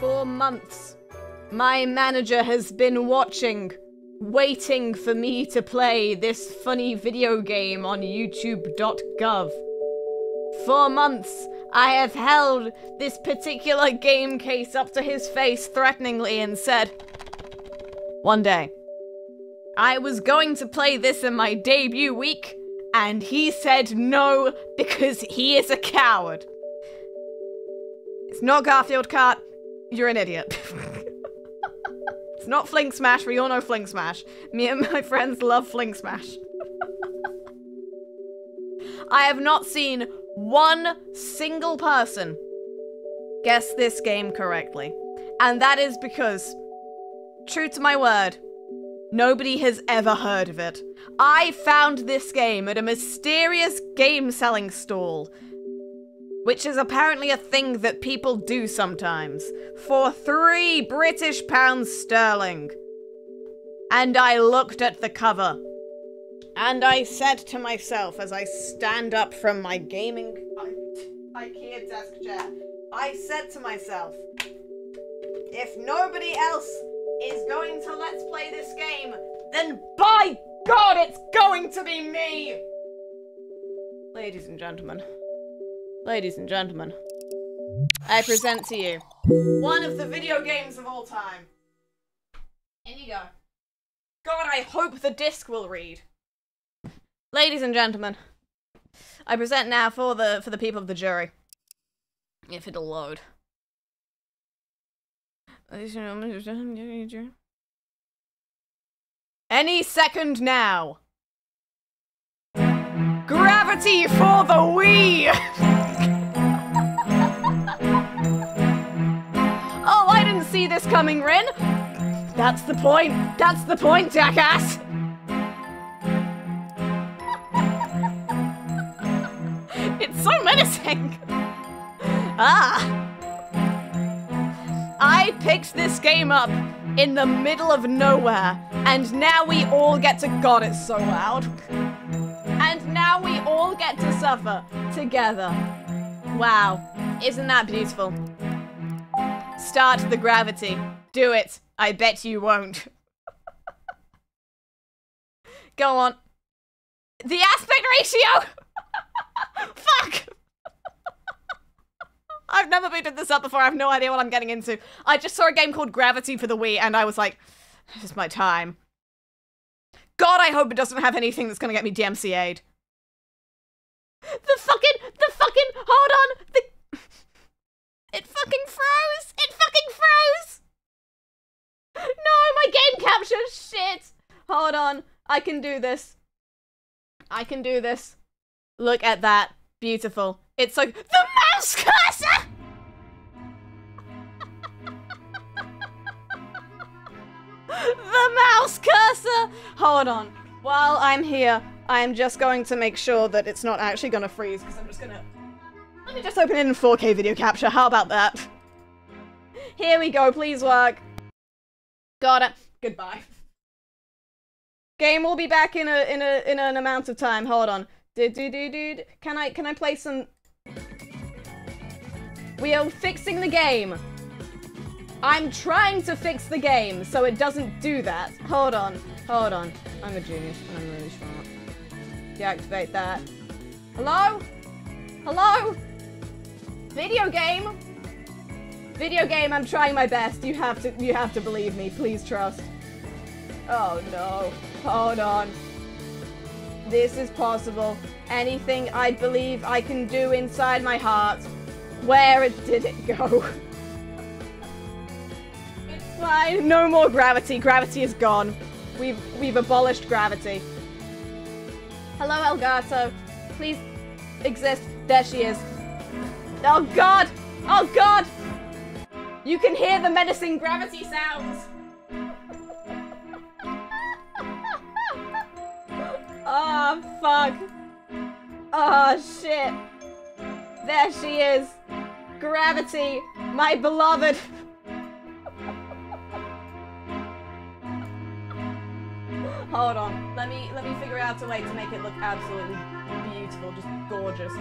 For months, my manager has been watching, waiting for me to play this funny video game on YouTube.gov. For months, I have held this particular game case up to his face threateningly and said, One day, I was going to play this in my debut week, and he said no because he is a coward. It's not Garfield Kart. You're an idiot. it's not Fling Smash. We all know Fling Smash. Me and my friends love Fling Smash. I have not seen one single person guess this game correctly. And that is because, true to my word, nobody has ever heard of it. I found this game at a mysterious game selling stall, which is apparently a thing that people do sometimes, for three British pounds sterling. And I looked at the cover. And I said to myself as I stand up from my gaming IKEA desk chair, I said to myself, if nobody else is going to let's play this game, then by God, it's going to be me! Ladies and gentlemen, ladies and gentlemen, I present to you one of the video games of all time. In you go. God, I hope the disc will read. Ladies and gentlemen, I present now for the for the people of the jury. If it'll load. Any second now. Gravity for the Wii! coming, Rin! That's the point! That's the point, jackass! it's so menacing! Ah! I picked this game up in the middle of nowhere, and now we all get to. God, it's so loud. And now we all get to suffer together. Wow. Isn't that beautiful? Start the gravity. Do it. I bet you won't. Go on. The aspect ratio! Fuck! I've never booted this up before. I have no idea what I'm getting into. I just saw a game called Gravity for the Wii, and I was like, this is my time. God, I hope it doesn't have anything that's gonna get me DMCA'd. The fucking, the fucking, hold on, the, it fucking froze, it fucking froze. No, my game capture, shit. Hold on, I can do this. I can do this. Look at that, beautiful. It's like, the mouse cursor! the mouse cursor! Hold on. While I'm here, I'm just going to make sure that it's not actually going to freeze, because I'm just to... Let me just open it in 4K video capture. How about that? Here we go. Please work. Got it. Goodbye. Game will be back in a in a in an amount of time. Hold on. Did do do do. Can I can I play some? We are fixing the game. I'm trying to fix the game so it doesn't do that. Hold on, hold on. I'm a genius and I'm really smart. Deactivate that. Hello? Hello? Video game? Video game, I'm trying my best. You have to you have to believe me. Please trust. Oh no. Hold on. This is possible. Anything I believe I can do inside my heart. Where did it go? It's fine, no more gravity. Gravity is gone. We've we've abolished gravity. Hello, Elgato. Please exist. There she is. Oh god! Oh god! You can hear the menacing gravity sounds! oh fuck. Oh shit. There she is. Gravity, my beloved. Hold on. Let me let me figure out a way to make it look absolutely beautiful, just gorgeous.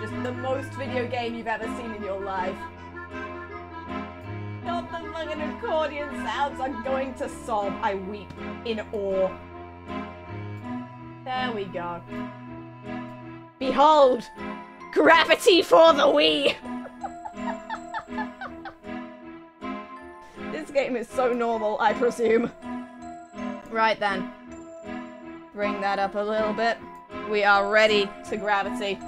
Just the most video game you've ever seen in your life. No, singing and accordion sounds are going to sob. I weep in awe. There we go. Behold! Gravity for the Wii! this game is so normal, I presume. Right then. Bring that up a little bit. We are ready to gravity.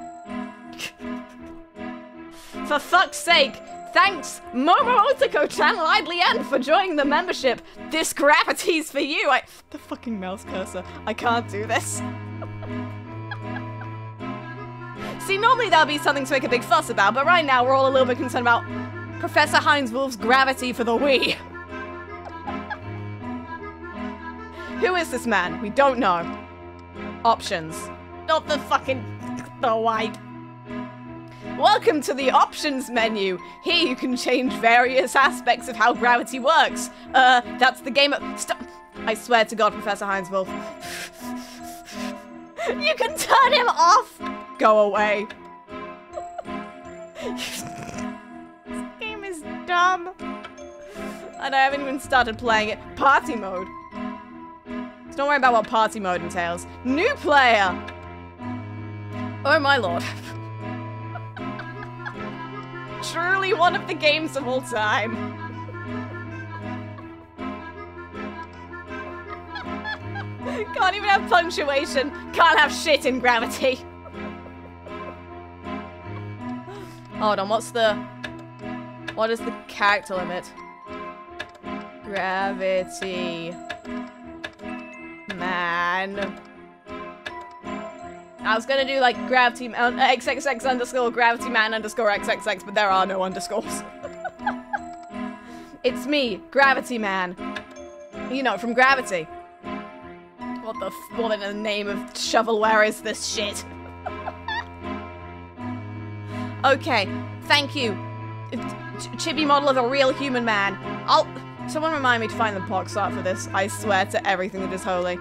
For fuck's sake, thanks Momo Otako Channel idolEN for joining the membership. This gravity's for you. I the fucking mouse cursor. I can't do this. See, normally that would be something to make a big fuss about, but right now we're all a little bit concerned about Professor Heinz Wolff's gravity for the Wii. Who is this man? We don't know. Options. Not the fucking... the white. Welcome to the options menu. Here you can change various aspects of how gravity works. Uh, that's the game of- Stop! I swear to God, Professor Heinz Wolff. you can turn him off! Go away. this game is dumb. And I haven't even started playing it. Party mode. So don't worry about what party mode entails. New player! Oh my lord. Truly one of the games of all time. Can't even have punctuation. Can't have shit in gravity. Hold on, what's the... What is the character limit? Gravity. Man. I was gonna do like gravity man uh, xxx underscore gravity man underscore xxx, but there are no underscores. it's me, Gravity Man. You know, from Gravity. What the what in the name of shovelware is this shit? okay, thank you. Ch- chibi model of a real human man. I'll- Someone remind me to find the box art for this. I swear to everything that is holy.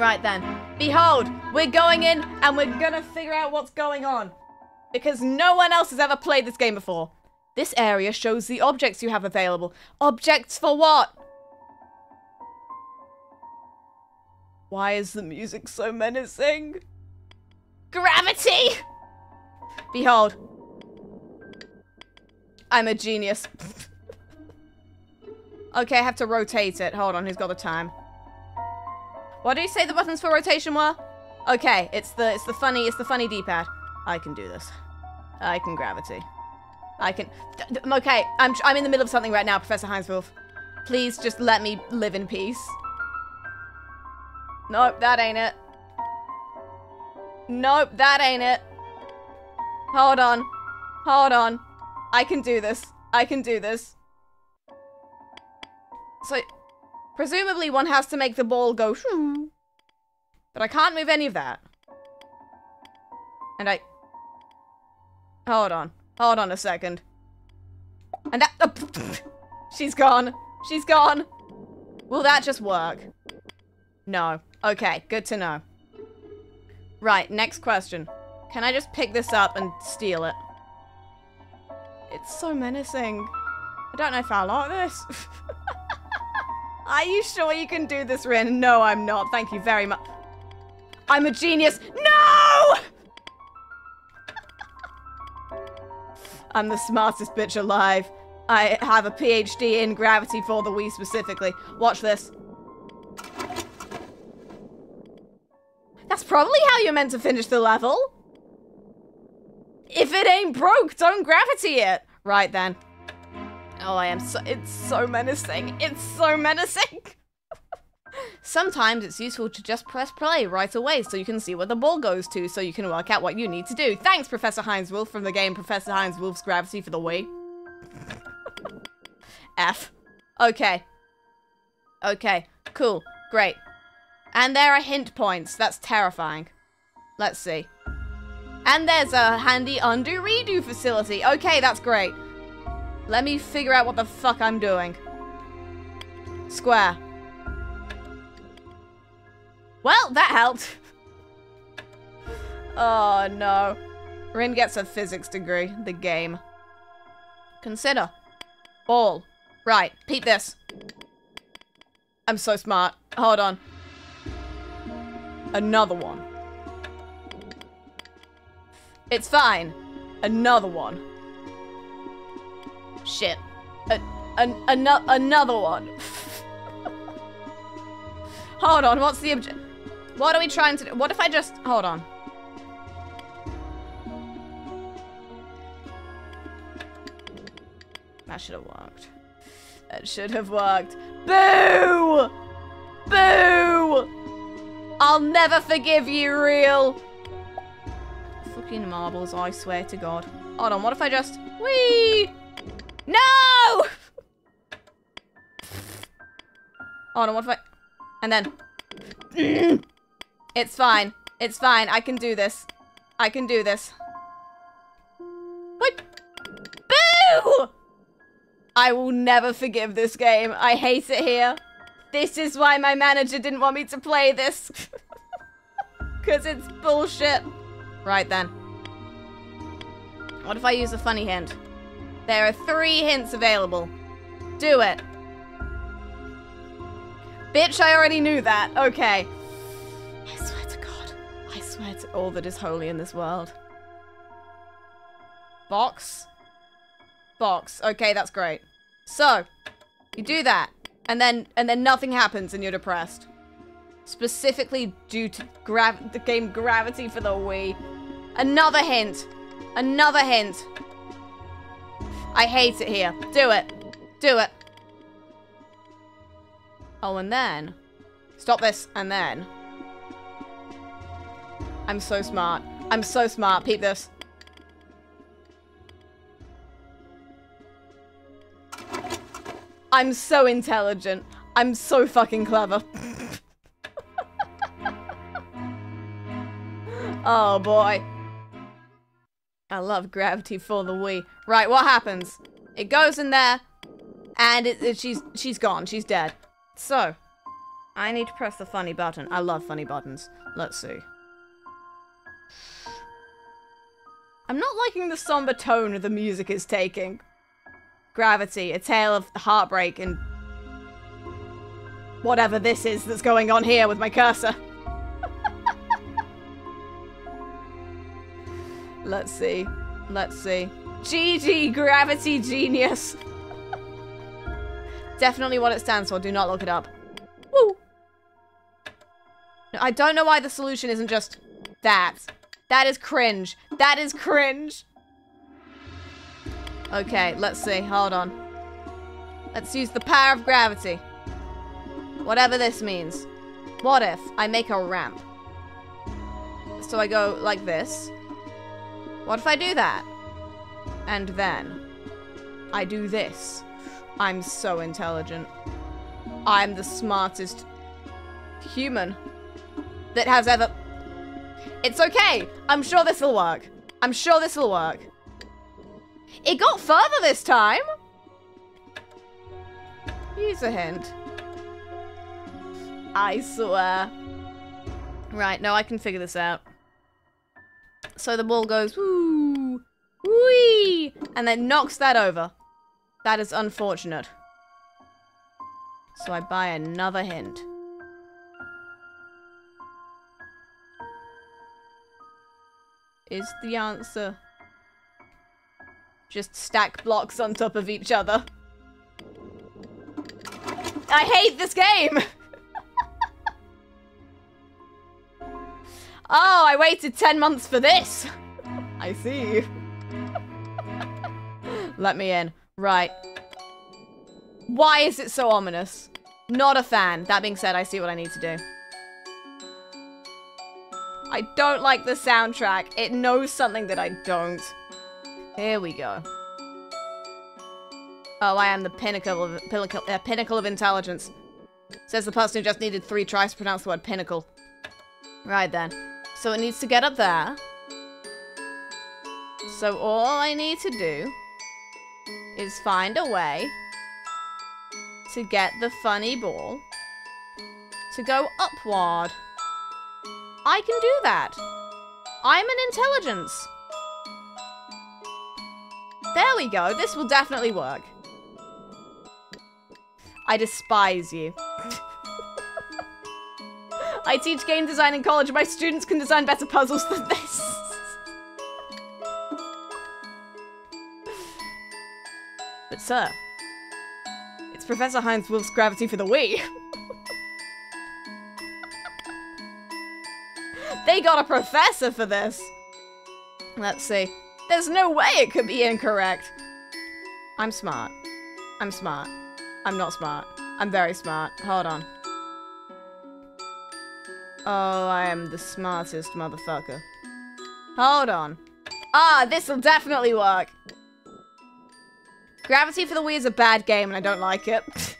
Right then. Behold, we're going in and we're gonna figure out what's going on. Because no one else has ever played this game before. This area shows the objects you have available. Objects for what? Why is the music so menacing? Gravity! Behold. I'm a genius. okay, I have to rotate it. Hold on, who's got the time? What do you say the buttons for rotation were? Okay, it's the it's the funny it's the funny D-pad. I can do this. I can gravity. I can. Okay, I'm I'm in the middle of something right now, Professor Heinz Wolff. Please just let me live in peace. Nope, that ain't it. Nope, that ain't it. Hold on. Hold on. I can do this. I can do this. So, presumably one has to make the ball go shoo. But I can't move any of that. And I... Hold on. Hold on a second. And that... Oh, she's gone. She's gone. Will that just work? No. Okay, good to know. Right, next question. Can I just pick this up and steal it? It's so menacing. I don't know if I like this. Are you sure you can do this, Rin? No, I'm not. Thank you very much. I'm a genius. No! I'm the smartest bitch alive. I have a PhD in gravity for the Wii specifically. Watch this. That's probably how you're meant to finish the level. If it ain't broke, don't gravity it. Right then. Oh, I am so- it's so menacing. It's so menacing. Sometimes it's useful to just press play right away so you can see where the ball goes to so you can work out what you need to do. Thanks, Professor Heinz Wolff from the game Professor Heinz Wolff's Gravity for the Wii. F. Okay. Okay, cool, great. And there are hint points. That's terrifying. Let's see. And there's a handy undo redo facility. Okay, that's great. Let me figure out what the fuck I'm doing. Square. Well, that helped. oh, no. Rin gets a physics degree. The game. Consider. Ball. Right, peep this. I'm so smart. Hold on. Another one. It's fine. Another one. Shit. A, an, an, another one. hold on, what's the object? What are we trying to do? What if I just... Hold on. That should have worked. That should have worked. Boo! Boo! I'll never forgive you, real. Fucking marbles, I swear to God. Hold on, what if I just... Whee! No! Hold on, what if I... And then... it's fine. It's fine. I can do this. I can do this. What? Boo! I will never forgive this game. I hate it here. This is why my manager didn't want me to play this. Because it's bullshit. Right then. What if I use a funny hint? There are three hints available. Do it. Bitch, I already knew that. Okay. I swear to God. I swear to all that is holy in this world. Box? Box. Okay, that's great. So, you do that, and then and then nothing happens and you're depressed. Specifically due to the game Gravity for the Wii. Another hint. Another hint. I hate it here. Do it. Do it. Oh, and then... Stop this, and then... I'm so smart. I'm so smart. Peep this. I'm so intelligent. I'm so fucking clever. oh boy. I love gravity for the Wii. Right, what happens? It goes in there, and it, it, she's she's gone. She's dead. So, I need to press the funny button. I love funny buttons. Let's see. I'm not liking the somber tone the music is taking. Gravity, a tale of heartbreak and whatever this is that's going on here with my cursor. Let's see. Let's see. GG Gravity Genius. Definitely what it stands for. Do not look it up. Woo! I don't know why the solution isn't just that. That is cringe. That is cringe. Okay, let's see. Hold on. Let's use the power of gravity. Whatever this means. What if I make a ramp? So I go like this. What if I do that? And then I do this. I'm so intelligent. I'm the smartest human that has ever... It's okay. I'm sure this will work. I'm sure this will work. It got further this time. Use a hint. I swear. Right, no, I can figure this out. So the ball goes, woo, wee, and then knocks that over. That is unfortunate. So I buy another hint. Is the answer just stack blocks on top of each other. I hate this game! Oh, I waited 10 months for this! I see. Let me in. Right. Why is it so ominous? Not a fan. That being said, I see what I need to do. I don't like the soundtrack. It knows something that I don't. Here we go. Oh, I am the pinnacle of pinnacle, uh, pinnacle of intelligence. Says the person who just needed three tries to pronounce the word pinnacle. Right then. So it needs to get up there. So all I need to do is find a way to get the funny ball to go upward. I can do that. I'm an intelligence. There we go. This will definitely work. I despise you. I teach game design in college. My students can design better puzzles than this. but sir, it's Professor Heinz Wolff's gravity for the Wii. they got a professor for this. Let's see. There's no way it could be incorrect. I'm smart. I'm smart. I'm not smart. I'm very smart. Hold on. Oh, I am the smartest motherfucker. Hold on. Ah, this'll definitely work. Gravity for the Wii is a bad game and I don't like it.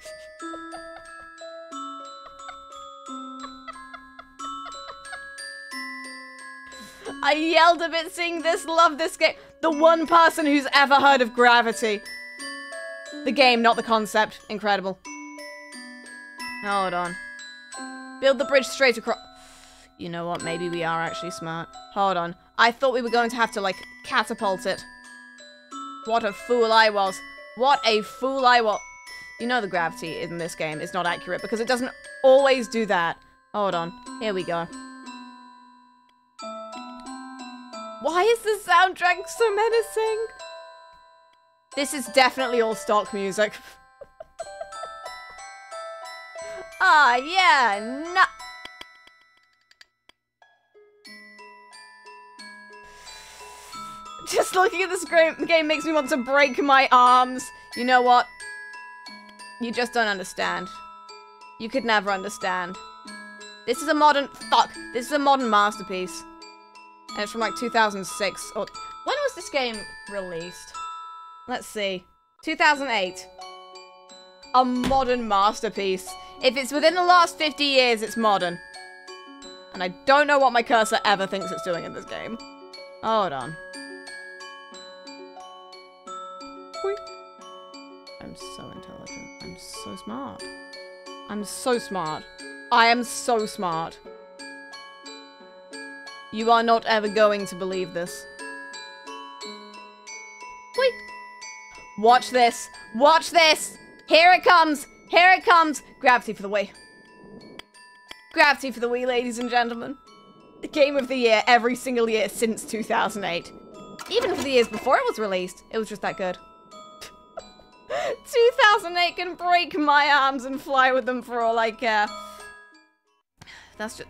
I yelled a bit seeing this, love this game. The one person who's ever heard of Gravity. The game, not the concept. Incredible. Hold on. Build the bridge straight across. You know what? Maybe we are actually smart. Hold on. I thought we were going to have to, like, catapult it. What a fool I was. What a fool I was. You know the gravity in this game is not accurate because it doesn't always do that. Hold on. Here we go. Why is the soundtrack so menacing? This is definitely all stock music. Ah, yeah, no. Just looking at this game makes me want to break my arms. You know what? You just don't understand. You could never understand. This is a modern- fuck. This is a modern masterpiece. And it's from like 2006. Or when was this game released? Let's see. 2008. A modern masterpiece. If it's within the last 50 years, it's modern. And I don't know what my cursor ever thinks it's doing in this game. Hold on. I'm so intelligent. I'm so smart. I'm so smart. I am so smart. You are not ever going to believe this. Wait. Watch this. Watch this. Here it comes. Here it comes. Gravity for the Wii. Gravity for the Wii, ladies and gentlemen. The game of the year every single year since 2008. Even for the years before it was released, it was just that good. 2008 can break my arms and fly with them for all I care. That's just...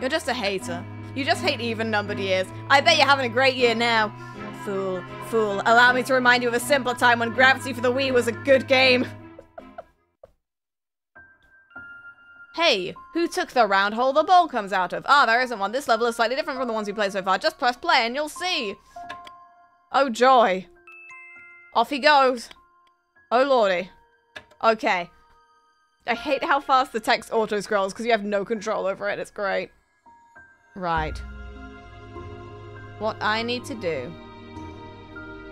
You're just a hater. You just hate even-numbered years. I bet you're having a great year now. Fool, fool. Allow me to remind you of a simpler time when Gravity for the Wii was a good game. Hey, who took the round hole the ball comes out of? Ah, there isn't one. This level is slightly different from the ones we played so far. Just press play and you'll see. Oh, joy. Off he goes. Oh, lordy. Okay. I hate how fast the text auto-scrolls because you have no control over it. It's great. Right. What I need to do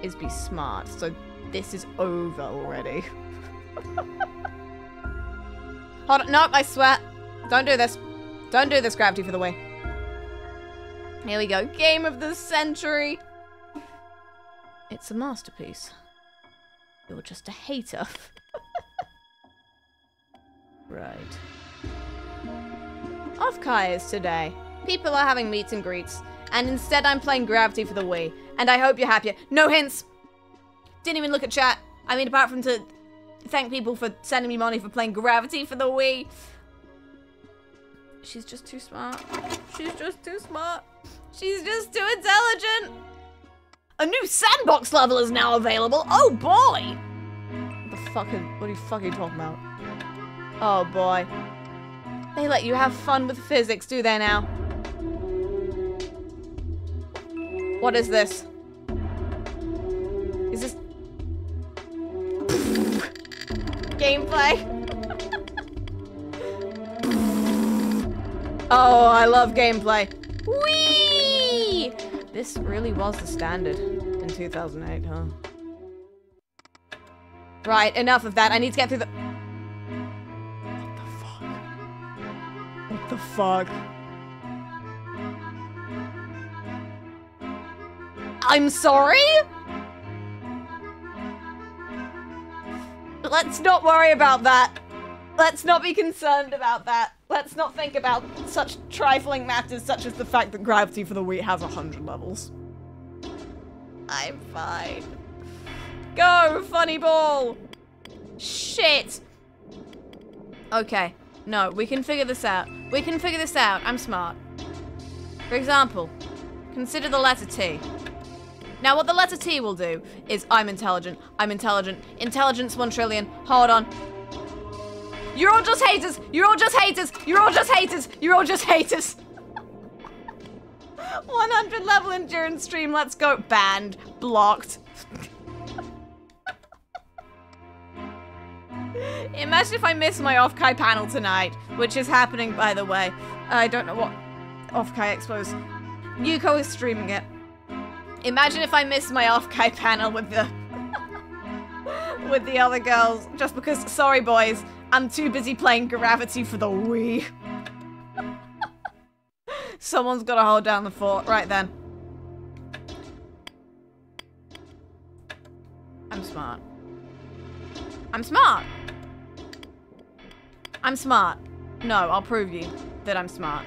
is be smart. So this is over already. Hold on. Nope, I swear. Don't do this. Don't do this, Gravity for the Wii. Here we go. Game of the century. It's a masterpiece. You're just a hater. right. Off-Kai's today. People are having meets and greets. And instead I'm playing Gravity for the Wii. And I hope you're happier. No hints! Didn't even look at chat. I mean, apart from to thank people for sending me money for playing Gravity for the Wii. She's just too smart. She's just too smart. She's just too intelligent. A new sandbox level is now available. Oh boy. What the fuck? Are, what are you fucking talking about? Oh boy. They let you have fun with physics, do they now? What is this? Is this gameplay. oh, I love gameplay. Whee! This really was the standard in 2008, huh? Right, enough of that. I need to get through the... What the fuck? What the fuck? I'm sorry? Let's not worry about that. Let's not be concerned about that. Let's not think about such trifling matters such as the fact that Gravity for the Wii has 100 levels. I'm fine. Go, funny ball! Shit! Okay. No, we can figure this out. We can figure this out. I'm smart. For example, consider the letter T. Now, what the letter T will do is I'm intelligent. I'm intelligent. Intelligence 1 trillion. Hold on. You're all just haters. You're all just haters. You're all just haters. You're all just haters. 100 level endurance stream. Let's go. Banned. Blocked. Imagine if I miss my off-Kai panel tonight, which is happening, by the way. I don't know what off-Kai expos. Yuko is streaming it. Imagine if I miss my off-Kai panel with the with the other girls, just because, sorry boys, I'm too busy playing Gravity for the Wii. Someone's got to hold down the fort right then. I'm smart. I'm smart. I'm smart. No, I'll prove you that I'm smart.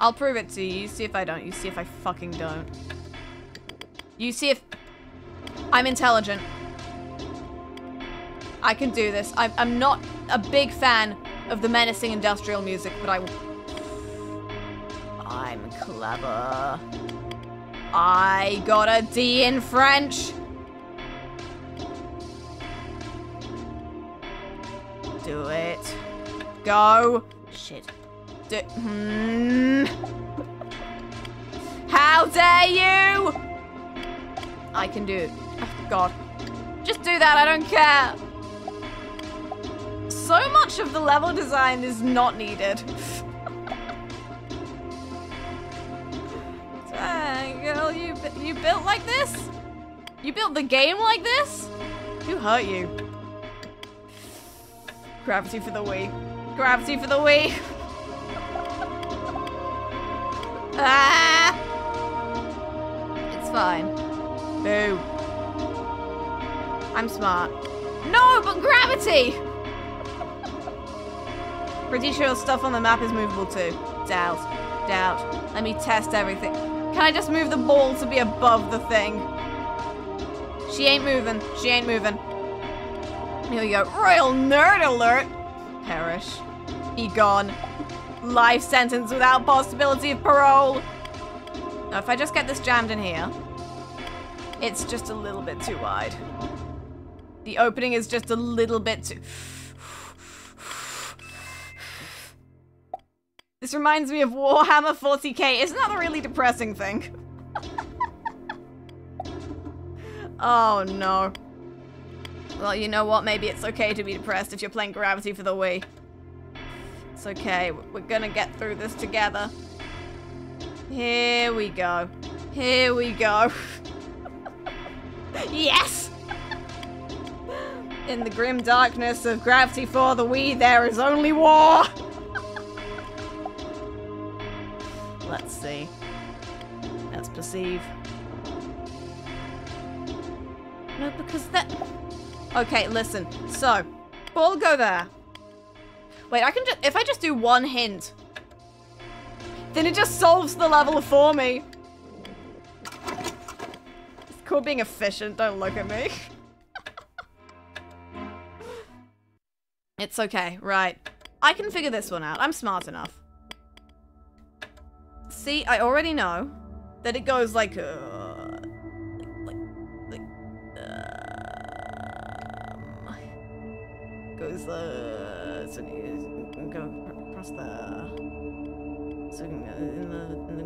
I'll prove it to you. You see if I don't. You see if I fucking don't. You see if I'm intelligent. I can do this. I'm, I'm not a big fan of the menacing industrial music, but I... I'm clever. I got a D in French. Do it. Go. Shit. Do hmm. How dare you! I can do it. Oh, God. Just do that, I don't care. So much of the level design is not needed. Dang, girl, you, you built like this? You built the game like this? Who hurt you? Gravity for the Wii. Gravity for the Wii. ah! It's fine. Boo. I'm smart. No, but gravity! Pretty sure stuff on the map is movable too. Doubt. Doubt. Let me test everything. Can I just move the ball to be above the thing? She ain't moving. She ain't moving. Here we go. Royal nerd alert! Perish. Be gone. Life sentence without possibility of parole. Now, if I just get this jammed in here, it's just a little bit too wide. The opening is just a little bit too... This reminds me of Warhammer 40k. Isn't that a really depressing thing? oh, no. Well, you know what? Maybe it's okay to be depressed if you're playing Gravity for the Wii. It's okay. We're gonna get through this together. Here we go. Here we go. yes! In the grim darkness of Gravity for the Wii, there is only war! Let's see. Let's perceive. No, because that... Okay, listen. So, ball go there. Wait, I can just... If I just do one hint, then it just solves the level for me. It's called being efficient. Don't look at me. it's okay. Right. I can figure this one out. I'm smart enough. See, I already know that it goes like... Uh, goes uh so you go across the so in the, in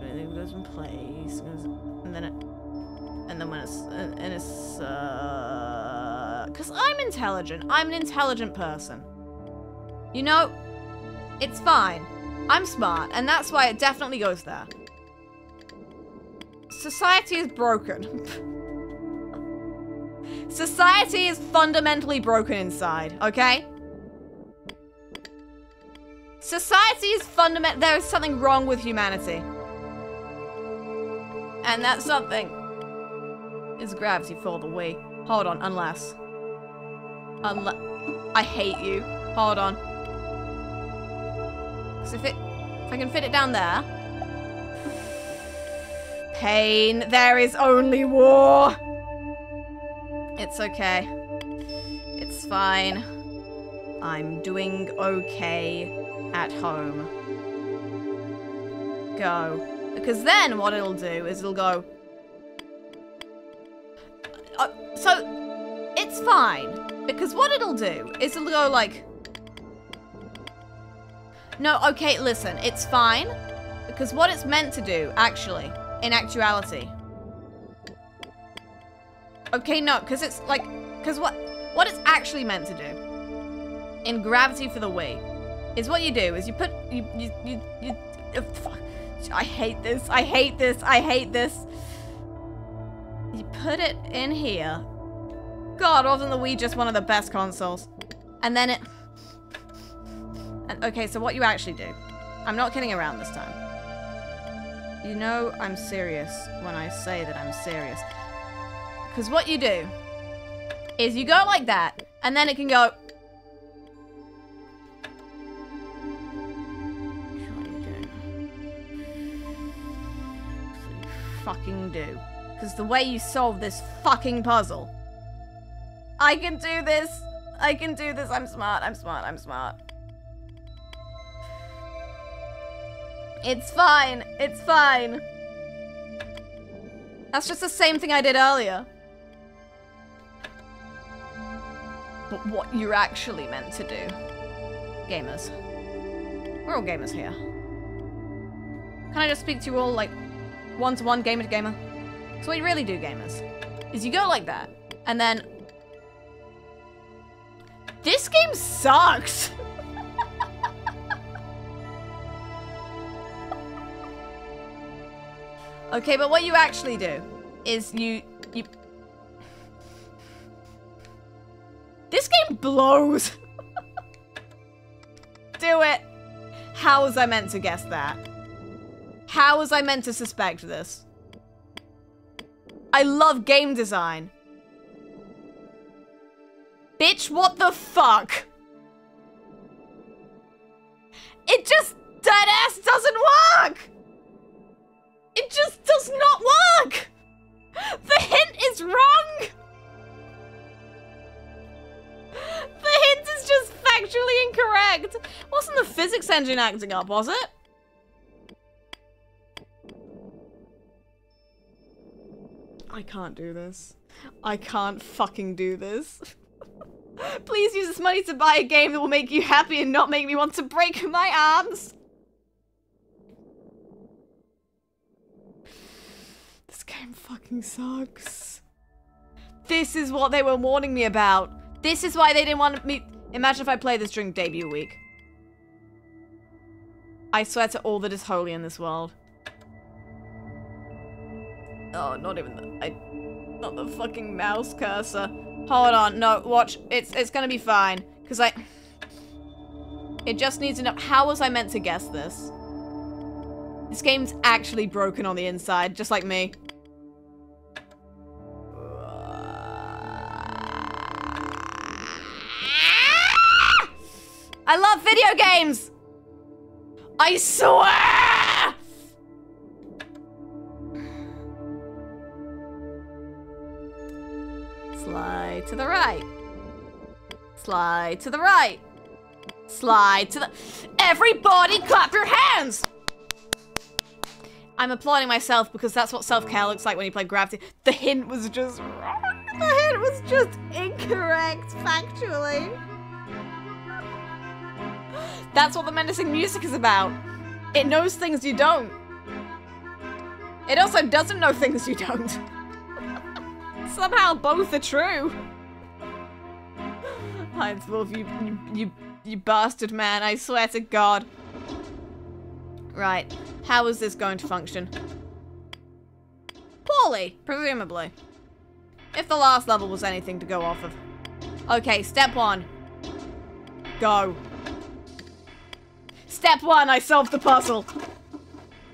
the it goes in place goes, and then it and then when it's and it's uh because I'm intelligent. I'm an intelligent person. You know it's fine I'm smart and that's why it definitely goes there society is broken Society is fundamentally broken inside, okay? Society is fundament- there is something wrong with humanity. And that something is gravity for the Wii. Hold on, unless. Unless. I hate you. Hold on. Cause if it, if I can fit it down there. Pain. There is only war. It's okay. It's fine. I'm doing okay at home. Go. Because then what it'll do is it'll go... Uh, so, it's fine. Because what it'll do is it'll go like... No, okay, listen. It's fine. Because what it's meant to do, actually, in actuality... Okay, no, because it's like... Because what, what it's actually meant to do in Gravity for the Wii is what you do is you put... You, you, you, you oh, fuck. I hate this. I hate this. I hate this. You put it in here. God, wasn't the Wii just one of the best consoles? And then it... And, okay, so what you actually do. I'm not kidding around this time. You know I'm serious when I say that I'm serious. Because what you do is you go like that, and then it can go... Fucking do. Because the way you solve this fucking puzzle... I can do this! I can do this! I'm smart, I'm smart, I'm smart. It's fine. It's fine. That's just the same thing I did earlier. But what you're actually meant to do. Gamers. We're all gamers here. Can I just speak to you all like one-to-one, gamer to gamer? So what you really do, gamers, is you go like that, and then... This game sucks! Okay, but what you actually do is you you This game blows. do it. How was I meant to guess that? How was I meant to suspect this? I love game design. Bitch, what the fuck? It just dead ass doesn't work! It just does not work! The hint is wrong! The hint is just factually incorrect! Wasn't the physics engine acting up, was it? I can't do this. I can't fucking do this. Please use this money to buy a game that will make you happy and not make me want to break my arms. Game fucking sucks. This is what they were warning me about. This is why they didn't want me- Imagine if I play this during debut week. I swear to all that is holy in this world. Oh, not even the- I- Not the fucking mouse cursor. Hold on, no, watch. It's it's gonna be fine. Because I... It just needs to know- How was I meant to guess this? This game's actually broken on the inside, just like me. I love video games! I swear! Slide to the right. Slide to the right. Slide to the- Everybody clap your hands! I'm applauding myself because that's what self-care looks like when you play Gravity. The hint was just wrong. The hint was just incorrect, factually. That's what the menacing music is about. It knows things you don't. It also doesn't know things you don't. Somehow both are true. Heinz Wolff, you, you, you, you bastard man, I swear to God. Right, how is this going to function? Poorly, presumably. If the last level was anything to go off of. Okay, step one. Go. Step one, I solved the puzzle.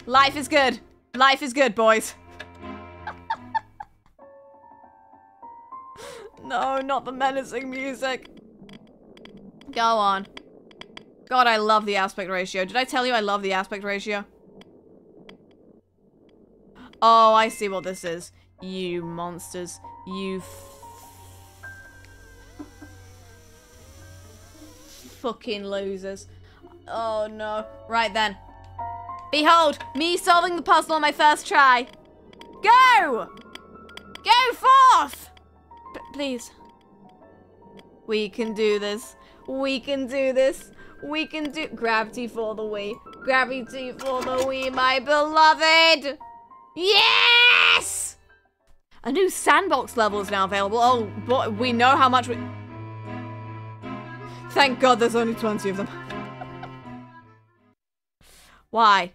Life is good. Life is good, boys. no, not the menacing music. Go on. God, I love the aspect ratio. Did I tell you I love the aspect ratio? Oh, I see what this is. You monsters. You fucking losers. Oh no. Right then. Behold, me solving the puzzle on my first try. Go! Go forth! P please. We can do this. We can do this. We can do- Gravity for the Wii. Gravity for the Wii, my beloved! Yes! A new sandbox level is now available. Oh, boy, we know how much we- Thank God there's only 20 of them. Why?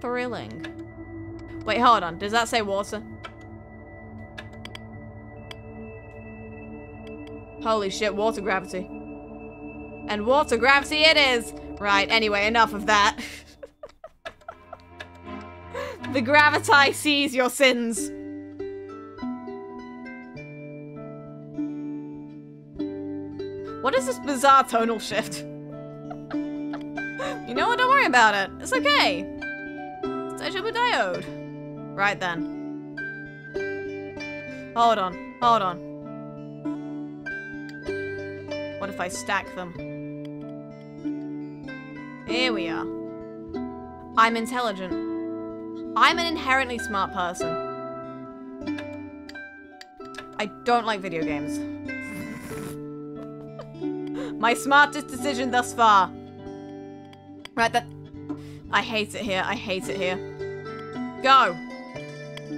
Thrilling. Wait, hold on. Does that say water? Holy shit, water gravity. And water gravity it is! Right, anyway, enough of that. the gravity sees your sins. What is this bizarre tonal shift? you know what? Don't worry about it. It's okay. It's a diode. Right then. Hold on. Hold on. What if I stack them? Here we are. I'm intelligent. I'm an inherently smart person. I don't like video games. My smartest decision thus far. Right, that... I hate it here. I hate it here. Go.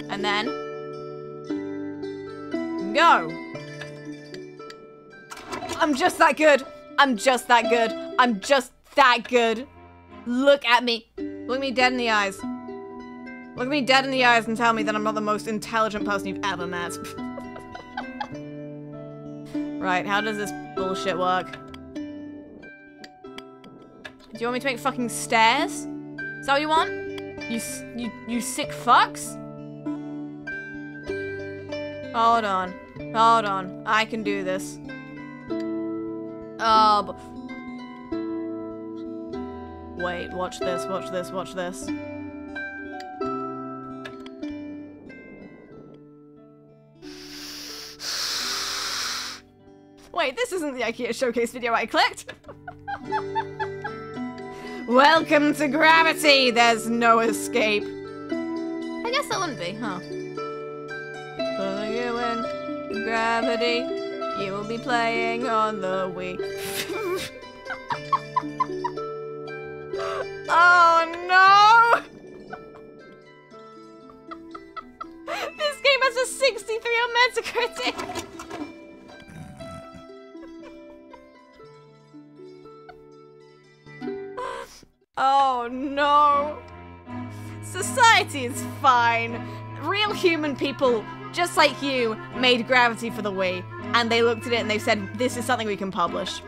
And then... Go. I'm just that good. I'm just that good. I'm just that good. Look at me. Look me dead in the eyes. Look me dead in the eyes and tell me that I'm not the most intelligent person you've ever met. right, how does this bullshit work? Do you want me to make fucking stairs? Is that what you want? You, you, you sick fucks? Hold on. Hold on. I can do this. Oh, Wait, watch this, watch this, watch this. Wait, this isn't the IKEA showcase video I clicked. Welcome to gravity! There's no escape. I guess that wouldn't be, huh? Pulling you in gravity, you will be playing on the Wii. oh no! this game has a 63 on Metacritic! Oh no. Society is fine. Real human people, just like you, made Gravity for the Wii. And they looked at it and they said, this is something we can publish.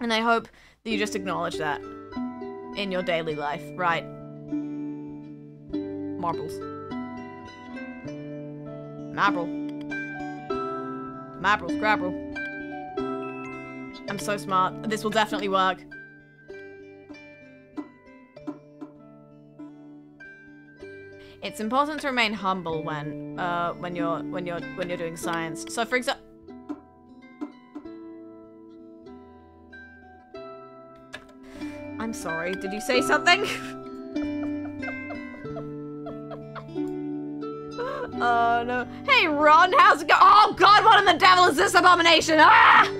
And I hope that you just acknowledge that in your daily life. Right. Marbles. Marble. Marbles, Grabble. I'm so smart. This will definitely work. It's important to remain humble when uh when you're when you're when you're doing science. So for example I'm sorry, did you say something? oh no. Hey Ron, how's it going? Oh god, what in the devil is this abomination? Ah!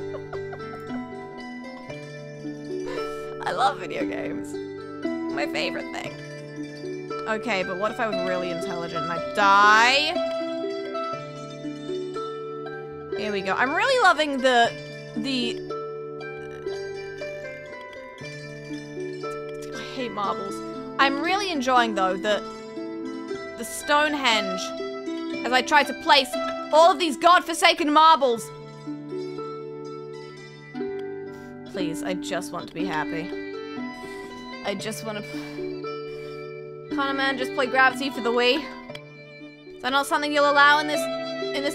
I love video games. My favorite thing. Okay, but what if I was really intelligent and I die? Here we go. I'm really loving the... the... I hate marbles. I'm really enjoying, though, the... the Stonehenge as I try to place all of these godforsaken marbles. Please, I just want to be happy. I just want to... Can't man just play Gravity for the Wii? Is that not something you'll allow in this... in this...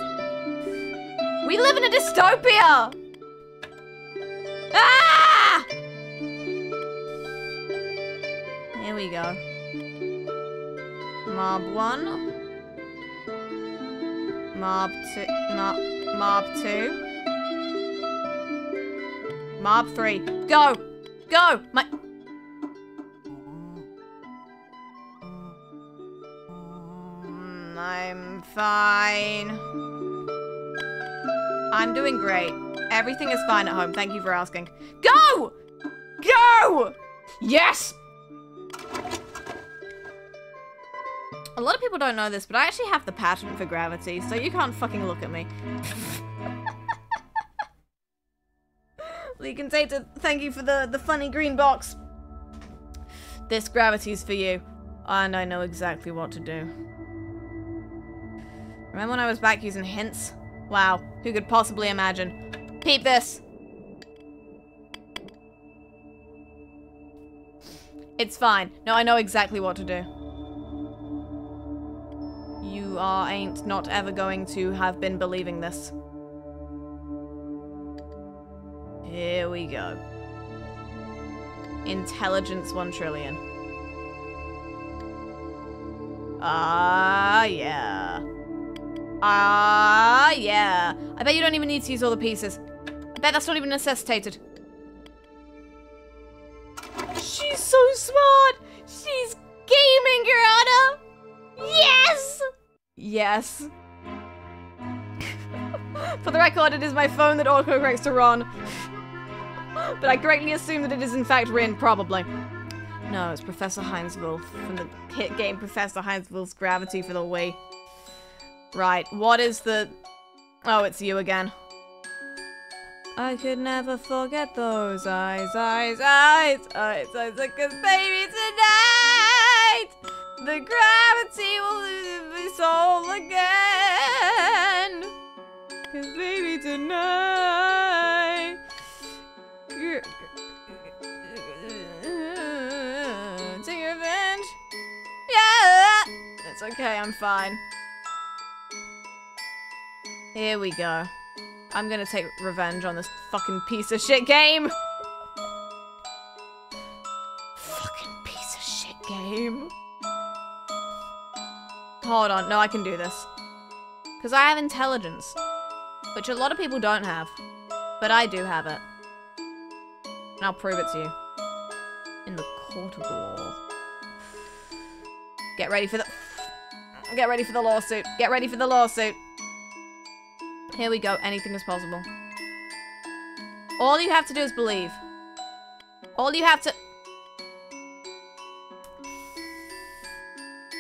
We live in a dystopia! Ah! Here we go. Mob 1. Mob 2. Mob, mob 2. Mob 3. Go! Go! My... I'm fine. I'm doing great. Everything is fine at home. Thank you for asking. Go! Go! Yes! A lot of people don't know this, but I actually have the pattern for gravity, so you can't fucking look at me. you can say to thank you for the, the funny green box. This gravity's for you, and I know exactly what to do. Remember when I was back using hints? Wow, who could possibly imagine? Peep this! It's fine. No, I know exactly what to do. You are ain't not ever going to have been believing this. Here we go. Intelligence 1 trillion. Ah, yeah. Ah, yeah. I bet you don't even need to use all the pieces. I bet that's not even necessitated. She's so smart. She's gaming, Your Honor. Yes! Yes. For the record, it is my phone that autocorrects to Ron. but I greatly assume that it is in fact Rin, probably. No, it's Professor Heinz Wolff from the hit game Professor Heinz Wolff's Gravity for the Wii. Right, what is the... Oh, it's you again. I could never forget those eyes, eyes, eyes, eyes, eyes, like a baby tonight. The gravity will lose my soul again. Cause baby tonight. Take revenge. Yeah. It's okay, I'm fine. Here we go. I'm gonna take revenge on this fucking piece of shit game. fucking piece of shit game. Hold on, no, I can do this. Because I have intelligence. Which a lot of people don't have. But I do have it. And I'll prove it to you. In the court of law. Get ready for the... Get ready for the lawsuit. Get ready for the lawsuit. Here we go. Anything is possible. All you have to do is believe. All you have to...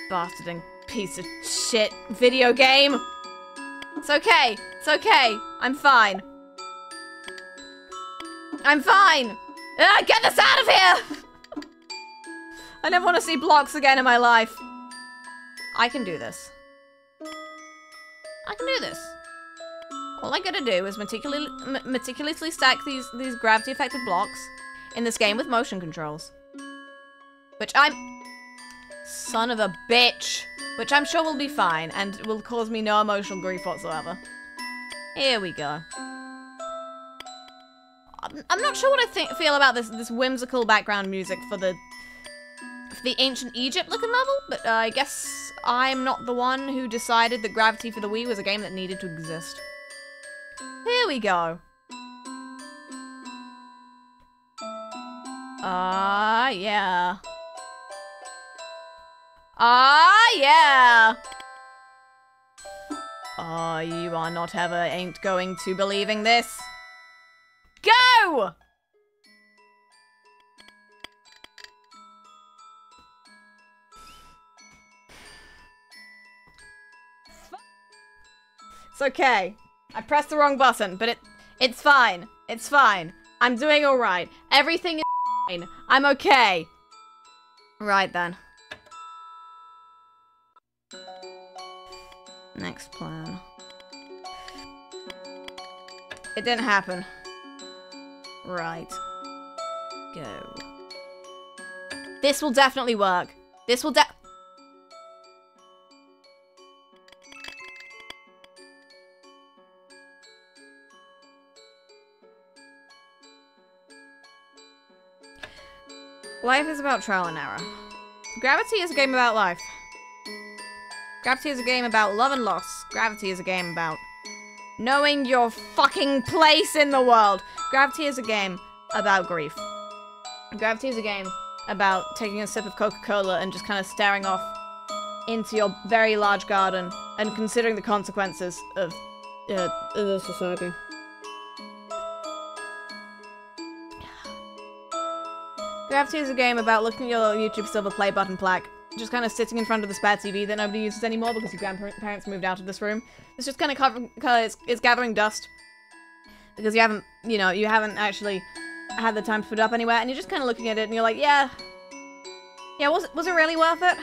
Bastarding piece of shit video game. It's okay. It's okay. I'm fine. I'm fine. Ah, get this out of here! I never want to see blocks again in my life. I can do this. I can do this. All I gotta do is meticulously, meticulously stack these, these gravity-affected blocks in this game with motion controls. Which I'm... Son of a bitch. Which I'm sure will be fine and will cause me no emotional grief whatsoever. Here we go. I'm not sure what I think, feel about this this whimsical background music for the for the ancient Egypt looking level, but uh, I guess I'm not the one who decided that Gravity for the Wii was a game that needed to exist. Here we go. Ah, uh, yeah. Ah, yeah. Oh, you are not ever ain't going to believing this. Go! It's okay. I pressed the wrong button, but it it's fine. It's fine. I'm doing alright. Everything is fine. I'm okay. Right then. Next plan. It didn't happen. Right. Go. This will definitely work. This will de- Life is about trial and error. Gravity is a game about life. Gravity is a game about love and loss. Gravity is a game about knowing your fucking place in the world. Gravity is a game about grief. Gravity is a game about taking a sip of Coca-Cola and just kind of staring off into your very large garden and considering the consequences of uh, the society. Gravity is a game about looking at your YouTube silver play button plaque, just kind of sitting in front of the spare TV that nobody uses anymore because your grandparents moved out of this room. It's just kind of covering, it's, it's gathering dust because you haven't, you know, you haven't actually had the time to put it up anywhere, and you're just kind of looking at it and you're like, yeah, yeah, was was it really worth it?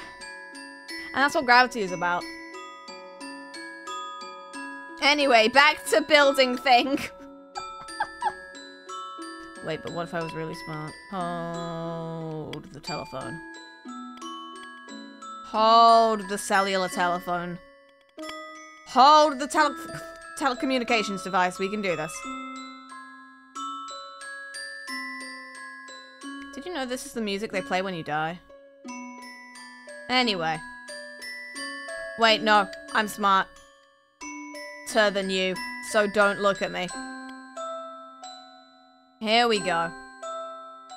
And that's what gravity is about. Anyway, back to building thing. Wait, but what if I was really smart? Hold the telephone. Hold the cellular telephone. Hold the tele telecommunications device. We can do this. Did you know this is the music they play when you die? Anyway. Wait, no. I'm smart. To than you, so don't look at me. Here we go.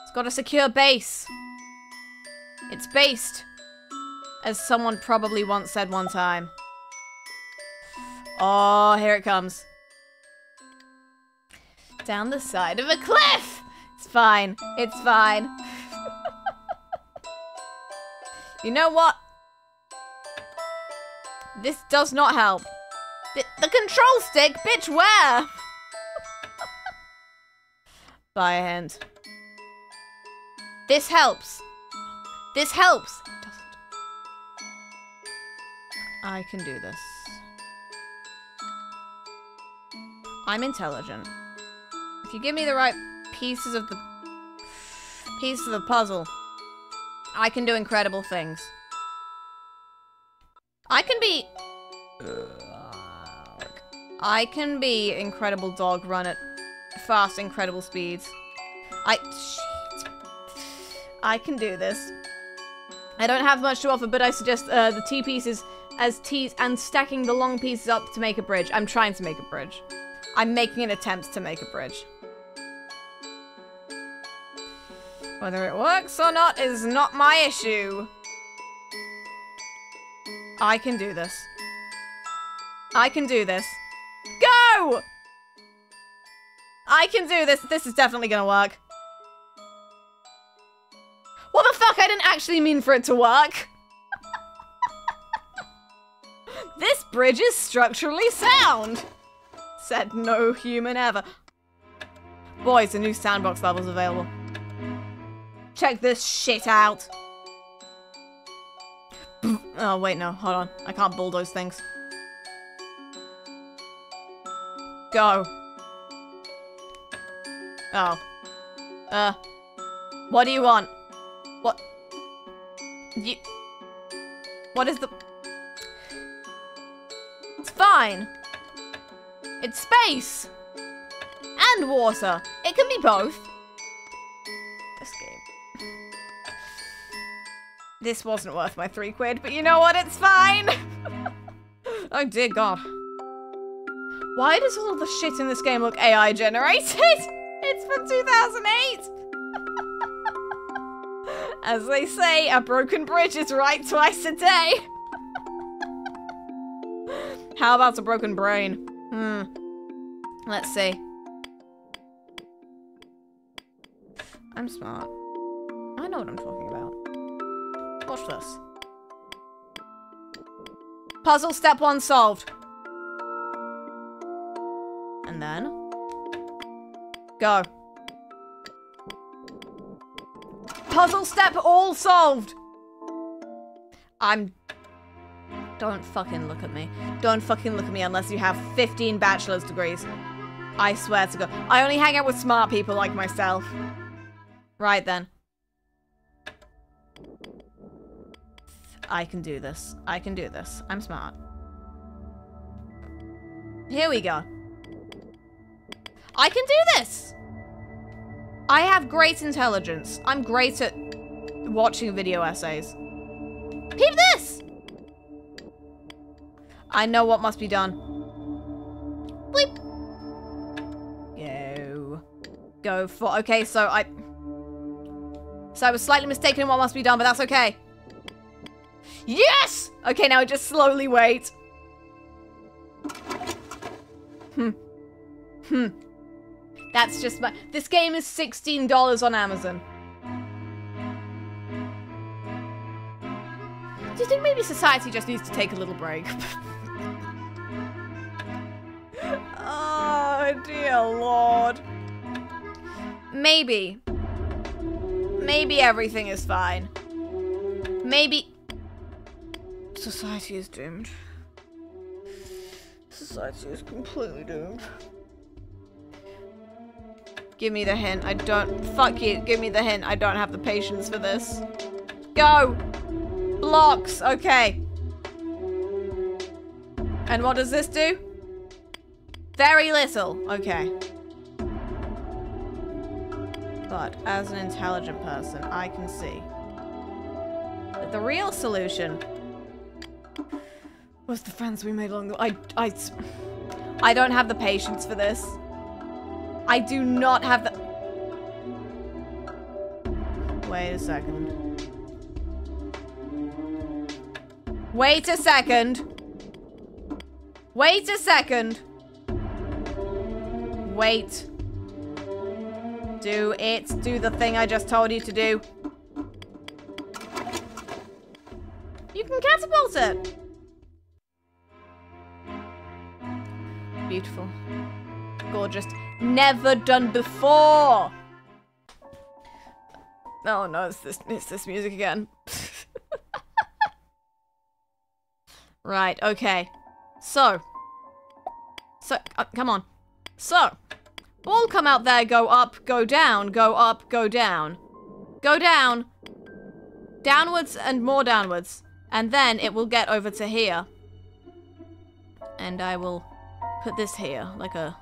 It's got a secure base. It's based, as someone probably once said one time. Oh, here it comes. Down the side of a cliff! It's fine. It's fine. you know what? This does not help. The, the control stick? Bitch, where? By a hand. This helps. This helps. It doesn't. I can do this. I'm intelligent. If you give me the right pieces of the pieces of the puzzle, I can do incredible things. I can be I can be incredible dog run at fast, incredible speeds. I... Shit. I can do this. I don't have much to offer, but I suggest uh, the T pieces as T's and stacking the long pieces up to make a bridge. I'm trying to make a bridge. I'm making an attempt to make a bridge. Whether it works or not is not my issue. I can do this. I can do this. Go! I can do this. This is definitely gonna work. What the fuck? I didn't actually mean for it to work. this bridge is structurally sound. Said no human ever. Boys, a new sandbox level's available. Check this shit out. Oh, wait, no. Hold on. I can't bulldoze things. Go. Oh. Uh. What do you want? What? You... What is the... It's fine. It's space. And water. It can be both. This game. This wasn't worth my three quid, but you know what? It's fine. oh dear God. Why does all the shit in this game look AI generated? From 2008! As they say, a broken bridge is right twice a day. How about a broken brain? Hmm. Let's see. I'm smart. I know what I'm talking about. Watch this. Puzzle step one solved. And then... Go. Puzzle step all solved! I'm... Don't fucking look at me. Don't fucking look at me unless you have 15 bachelor's degrees. I swear to God. I only hang out with smart people like myself. Right then. I can do this. I can do this. I'm smart. Here we go. I can do this! I have great intelligence. I'm great at watching video essays. Peep this! I know what must be done. Bleep. Go. Go for... Okay, so I... So I was slightly mistaken in what must be done, but that's okay. Yes! Okay, now just slowly wait. Hmm. Hmm. That's just my- This game is $16 on Amazon. Do you think maybe society just needs to take a little break? oh, dear lord. Maybe. Maybe everything is fine. Maybe... Society is doomed. Society is completely doomed. Give me the hint. I don't... Fuck you. Give me the hint. I don't have the patience for this. Go! Blocks. Okay. And what does this do? Very little. Okay. But as an intelligent person, I can see that the real solution was the friends we made along the I, I, I don't have the patience for this. I do not have the... Wait a second. Wait a second. Wait a second. Wait. Do it. Do the thing I just told you to do. You can catapult it. Beautiful. Gorgeous. Never done before. Oh no, it's this, it's this music again. right, okay. So. So, uh, come on. So. All come out there, go up, go down, go up, go down. Go down. Downwards and more downwards. And then it will get over to here. And I will put this here, like a...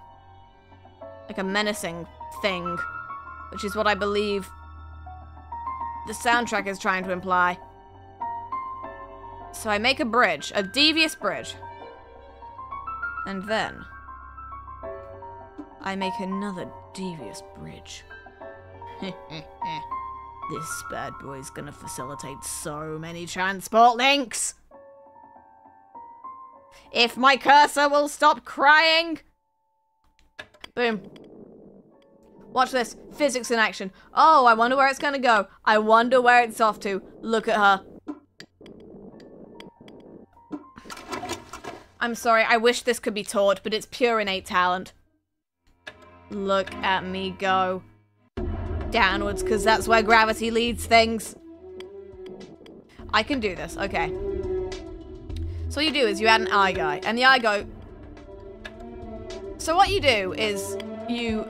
Like a menacing thing. Which is what I believe the soundtrack is trying to imply. So I make a bridge, a devious bridge. And then... I make another devious bridge. this bad boy's gonna facilitate so many transport links! If my cursor will stop crying! Boom. Watch this. Physics in action. Oh, I wonder where it's gonna go. I wonder where it's off to. Look at her. I'm sorry, I wish this could be taught, but it's pure innate talent. Look at me go. Downwards, because that's where gravity leads things. I can do this, okay. So what you do is you add an eye guy, and the eye guy... So what you do is you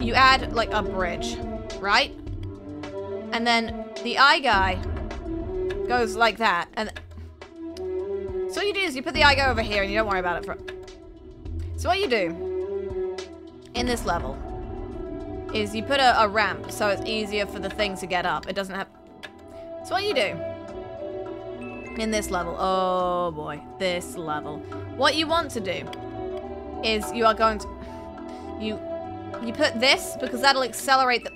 you add like a bridge, right? And then the eye guy goes like that, and so what you do is you put the eye guy over here, and you don't worry about it for. So what you do in this level is you put a, a ramp so it's easier for the thing to get up. It doesn't have. So what you do in this level, oh boy, this level. What you want to do is you are going to you you put this because that'll accelerate the...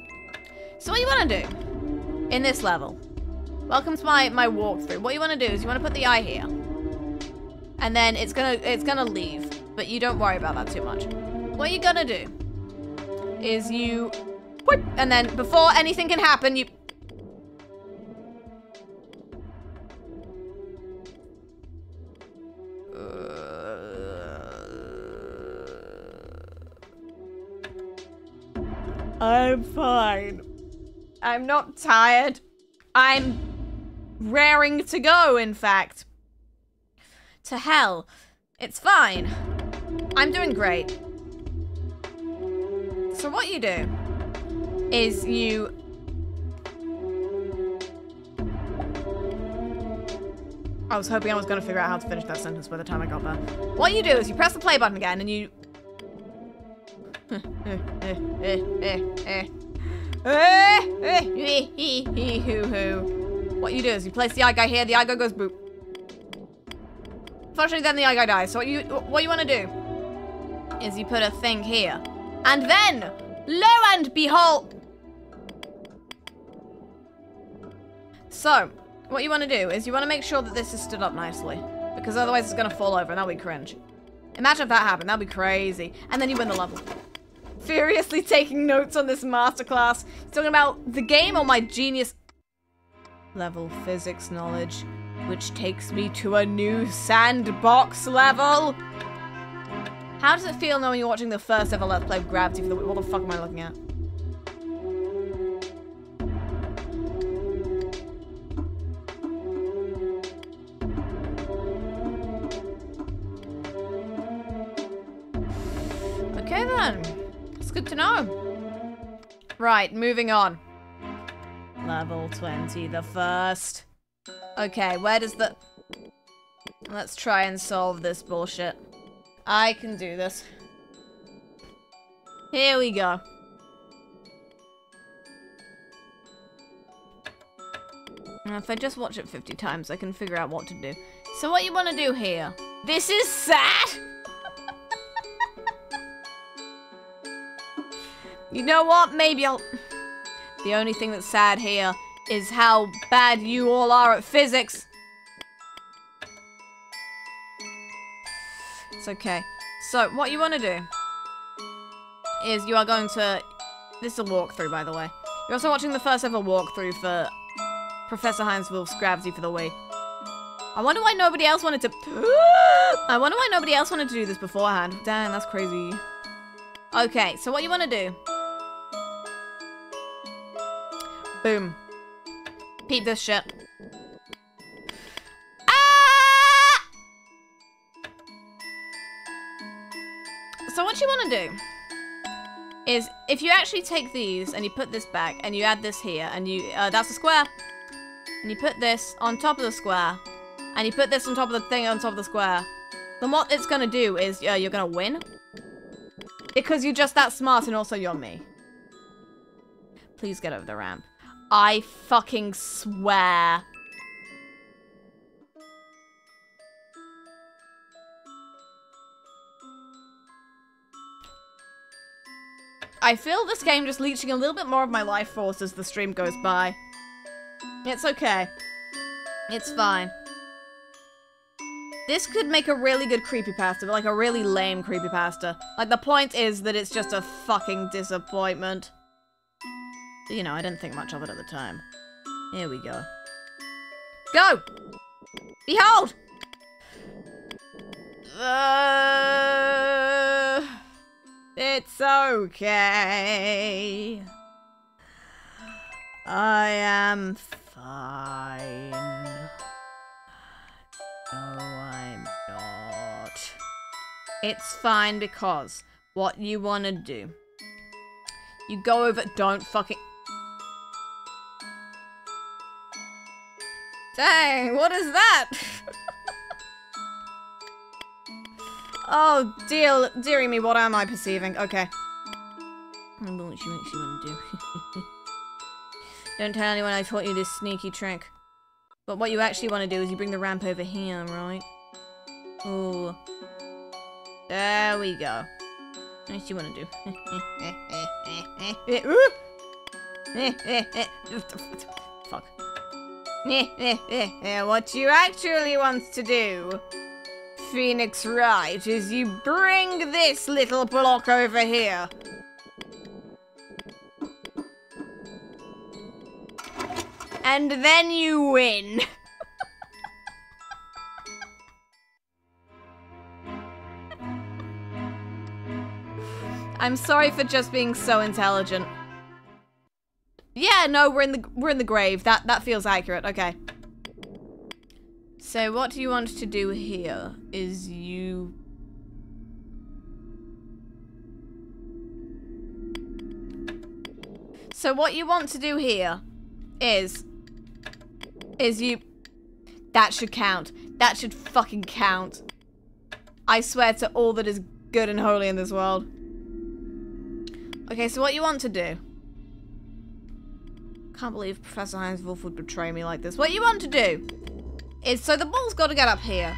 So what you want to do in this level, welcome to my, my walkthrough. What you want to do is you want to put the eye here. And then it's gonna it's gonna leave, but you don't worry about that too much. What you're gonna do is you and then before anything can happen, you I'm fine. I'm not tired. I'm raring to go, in fact. To hell. It's fine. I'm doing great. So what you do is you... I was hoping I was going to figure out how to finish that sentence by the time I got there. What you do is you press the play button again and you What you do is you place the eye guy here, the eye guy goes boop. Fortunately, then the eye guy dies. So what you what you want to do is you put a thing here. And then, lo and behold... So, what you want to do is you want to make sure that this is stood up nicely. Because otherwise it's going to fall over and that'll be cringe. Imagine if that happened. That'd be crazy. And then you win the level. Furiously taking notes on this masterclass. Talking about the game or my genius level physics knowledge. Which takes me to a new sandbox level. How does it feel knowing you're watching the first ever Let's Play of Gravity for the- what the fuck am I looking at? Okay then. It's good to know. Right, moving on. Level 20, the first. Okay, where does the... Let's try and solve this bullshit. I can do this. Here we go. If I just watch it 50 times, I can figure out what to do. So what you want to do here? This is sad! You know what? Maybe I'll... The only thing that's sad here is how bad you all are at physics. It's okay. So, what you want to do is you are going to... This is a walkthrough, by the way. You're also watching the first ever walkthrough for Professor Heinz Wolff's Gravity for the Wii. I wonder why nobody else wanted to... I wonder why nobody else wanted to do this beforehand. Damn, that's crazy. Okay, so what you want to do... Boom. Peep this shit. Ah! So what you want to do is if you actually take these and you put this back and you add this here and you uh, that's a square and you put this on top of the square and you put this on top of the thing on top of the square then what it's gonna do is uh, you're gonna win because you're just that smart and also you're me please get over the ramp I fucking swear I feel this game just leeching a little bit more of my life force as the stream goes by. It's okay. It's fine. This could make a really good creepypasta, but like a really lame creepypasta. Like, the point is that it's just a fucking disappointment. You know, I didn't think much of it at the time. Here we go. Go! Behold! Uh... It's okay. I am fine. No, I'm not. It's fine because what you want to do. You go over. Don't fucking. Dang, what is that? Oh, dear, dearie me, what am I perceiving? Okay. I don't know what she makes you want to do. don't tell anyone I taught you this sneaky trick. But what you actually want to do is you bring the ramp over here, right? Oh. There we go. What you want to do? What you actually want to do Phoenix Wright is you bring this little block over here. And then you win. I'm sorry for just being so intelligent. Yeah, no, we're in the we're in the grave. That that feels accurate. Okay. So what do you want to do here is you... So what you want to do here is... Is you... That should count. That should fucking count. I swear to all that is good and holy in this world. Okay, so what you want to do Can't believe Professor Heinz Wolff would betray me like this. What you want to do is, so the ball's got to get up here.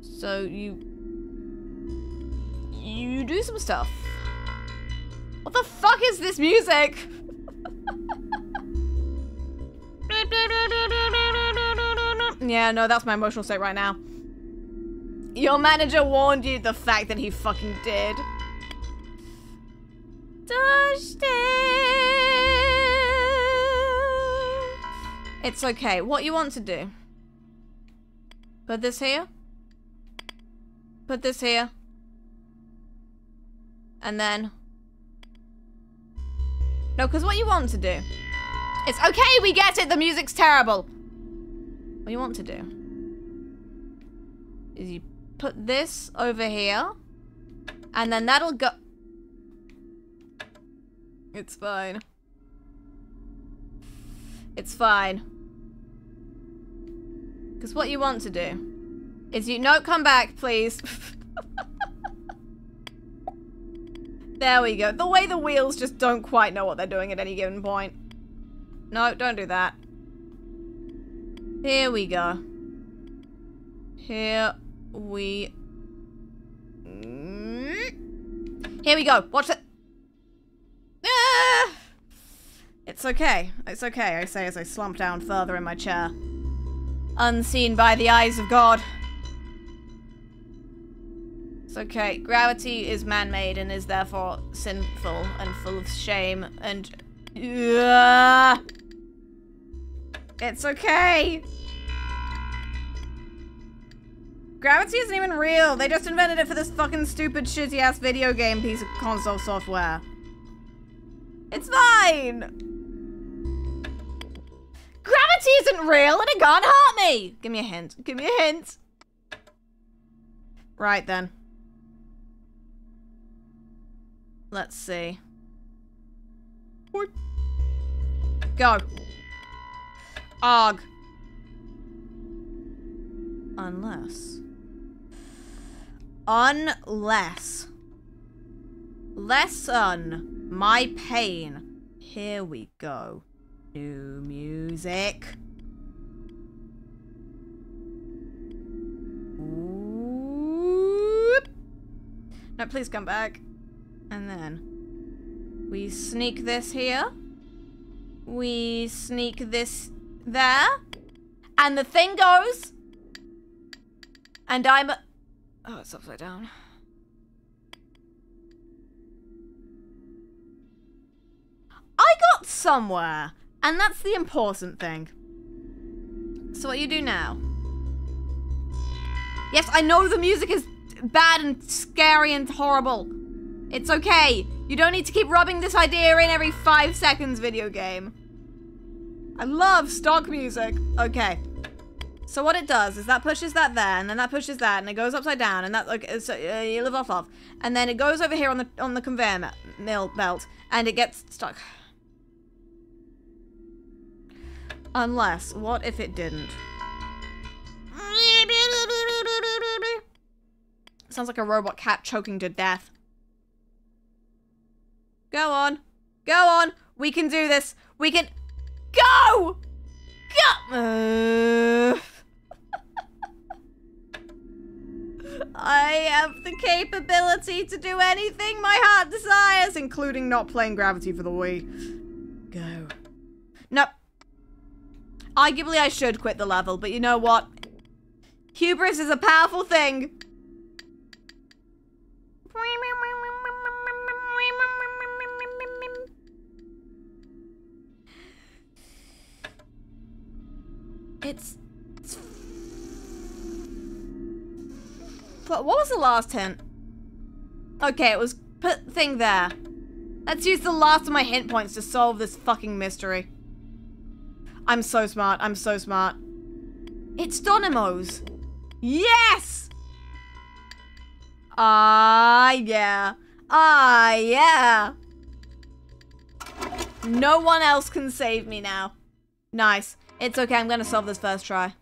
So you, you do some stuff. What the fuck is this music? yeah, no, that's my emotional state right now. Your manager warned you the fact that he fucking did. Touched It's okay. What you want to do? Put this here. Put this here. And then... No, because what you want to do... It's okay, we get it, the music's terrible. What you want to do is you put this over here, and then that'll go... It's fine. It's fine. Because what you want to do is you... No, come back, please. there we go. The way the wheels just don't quite know what they're doing at any given point. No, don't do that. Here we go. Here we... Here we go. Watch it. Ah! It's okay. It's okay, I say as I slump down further in my chair. Unseen by the eyes of God. It's okay. Gravity is man-made and is therefore sinful and full of shame and... Uh, it's okay. Gravity isn't even real. They just invented it for this fucking stupid shitty ass video game piece of console software. It's fine. Gravity isn't real and it can't hurt me. Give me a hint. Give me a hint. Right then. Let's see. Go. Og. Unless. Unless. Lessen my pain. Here we go. New music. Whoop. No, please come back. And then we sneak this here. We sneak this there. And the thing goes. And I'm... Oh, it's upside down. I got somewhere. And that's the important thing. So what you do now? Yes, I know the music is bad and scary and horrible. It's okay. You don't need to keep rubbing this idea in every five seconds, video game. I love stock music. Okay. So what it does is that pushes that there, and then that pushes that, and it goes upside down, and that like so uh, you live off of, and then it goes over here on the on the conveyor mill belt, and it gets stuck. Unless, what if it didn't? Sounds like a robot cat choking to death. Go on. Go on. We can do this. We can... Go! Go! I have the capability to do anything my heart desires, including not playing Gravity for the Wii. Go. Nope. Arguably, I should quit the level, but you know what? Hubris is a powerful thing. It's... it's what was the last hint? Okay, it was put thing there. Let's use the last of my hint points to solve this fucking mystery. I'm so smart. I'm so smart. It's Donimo's. Yes! Ah, uh, yeah. Ah, uh, yeah. No one else can save me now. Nice. It's okay, I'm gonna solve this first try.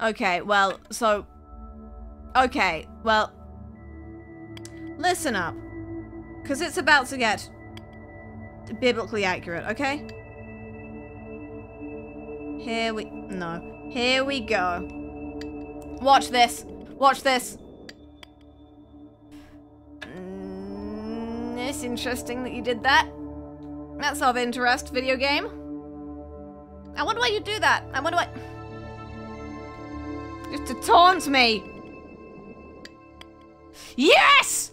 Okay, well, so... Okay, well... Listen up. Because it's about to get biblically accurate, okay? Here we... No. Here we go. Watch this. Watch this. Mm, it's interesting that you did that. That's of interest, video game. I wonder why you do that. I wonder why... Just to taunt me. Yes!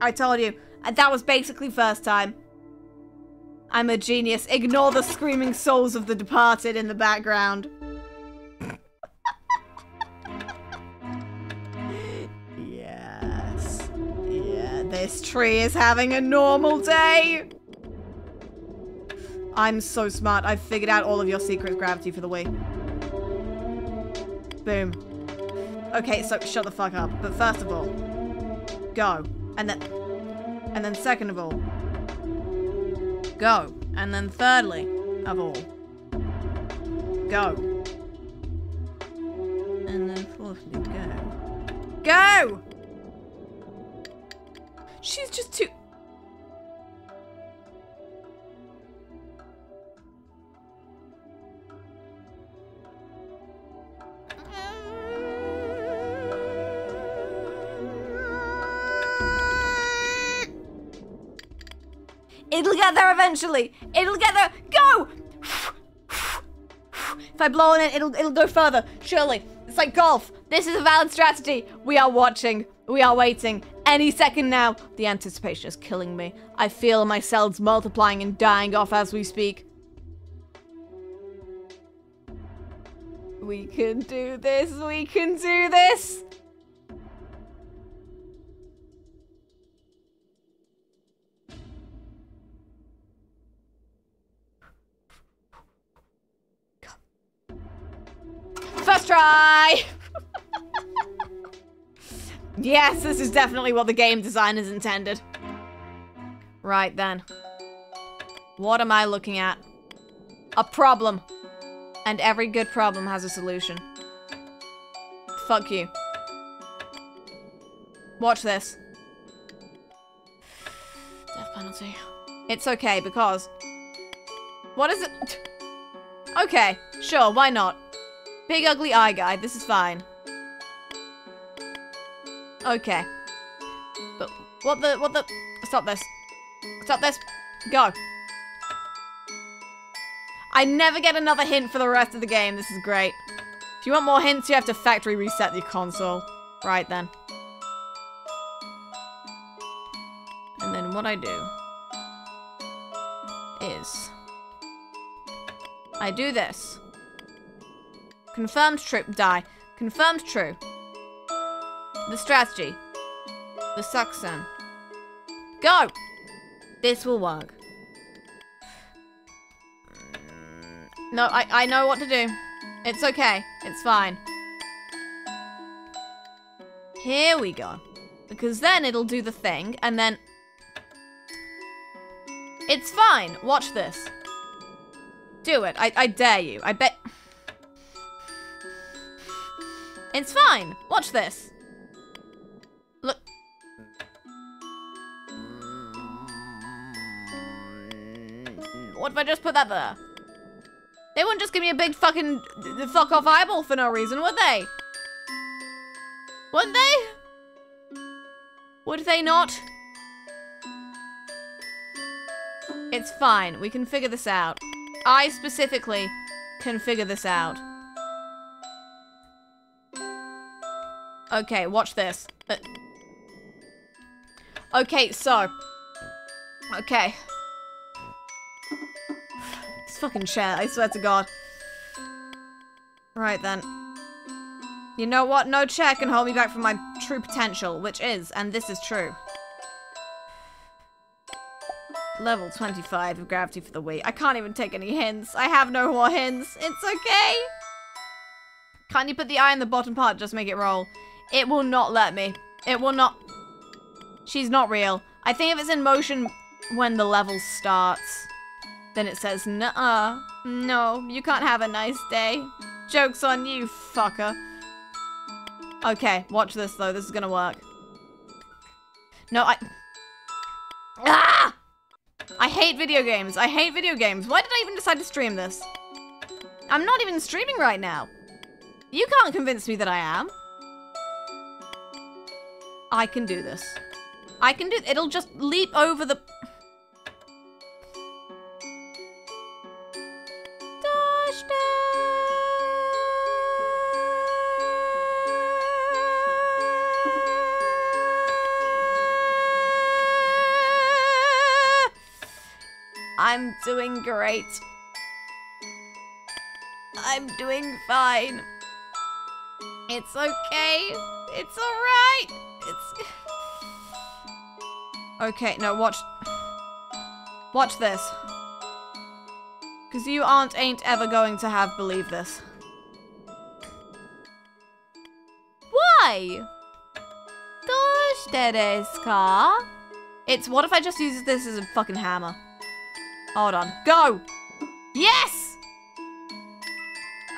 I told you. That was basically first time. I'm a genius. Ignore the screaming souls of the departed in the background. yes. Yeah, this tree is having a normal day. I'm so smart. I've figured out all of your secret gravity for the Wii. Boom. Okay, so shut the fuck up. But first of all, go. And then, and then second of all, go. And then thirdly of all, go. And then fourthly, go. Go! She's just too... eventually. It'll get there. Go! If I blow on it, it'll it'll go further. Surely. It's like golf. This is a valid strategy. We are watching. We are waiting. Any second now. The anticipation is killing me. I feel my cells multiplying and dying off as we speak. We can do this. We can do this. Try! yes, this is definitely what the game designers intended. Right then. What am I looking at? A problem. And every good problem has a solution. Fuck you. Watch this. Death penalty. It's okay, because... What is it? okay, sure, why not? Big ugly eye guy, this is fine. Okay. But what the, what the, stop this. Stop this. Go. I never get another hint for the rest of the game. This is great. If you want more hints, you have to factory reset your console. Right then. And then what I do is I do this. Confirmed true. Die. Confirmed true. The strategy. The suction. Go! This will work. No, I, I know what to do. It's okay. It's fine. Here we go. Because then it'll do the thing, and then... It's fine. Watch this. Do it. I, I dare you. I bet... It's fine. Watch this. Look. Mm, what if I just put that there? They wouldn't just give me a big fucking fuck off eyeball for no reason, would they? Wouldn't they? Would they not? It's fine. We can figure this out. I specifically can figure this out. Okay, watch this. Uh, okay, so. Okay. This fucking chair, I swear to God. Right then. You know what? No chair can hold me back from my true potential, which is, and this is true. Level 25 of gravity for the Wii. I can't even take any hints. I have no more hints. It's okay. Can't you put the eye in the bottom part? Just make it roll. It will not let me. It will not. She's not real. I think if it's in motion when the level starts, then it says, nuh-uh. No, you can't have a nice day. Joke's on you, fucker. Okay, watch this though. This is gonna work. No, I... Ah! I hate video games. I hate video games. Why did I even decide to stream this? I'm not even streaming right now. You can't convince me that I am. I can do this. I can do- it'll just leap over the- I'm doing great. I'm doing fine. It's okay. It's alright. It's... Okay, no, watch... Watch this. Because you aren't, ain't ever going to have believe this. Why? どうしてですか? It's what if I just use this as a fucking hammer? Hold on. Go! Yes!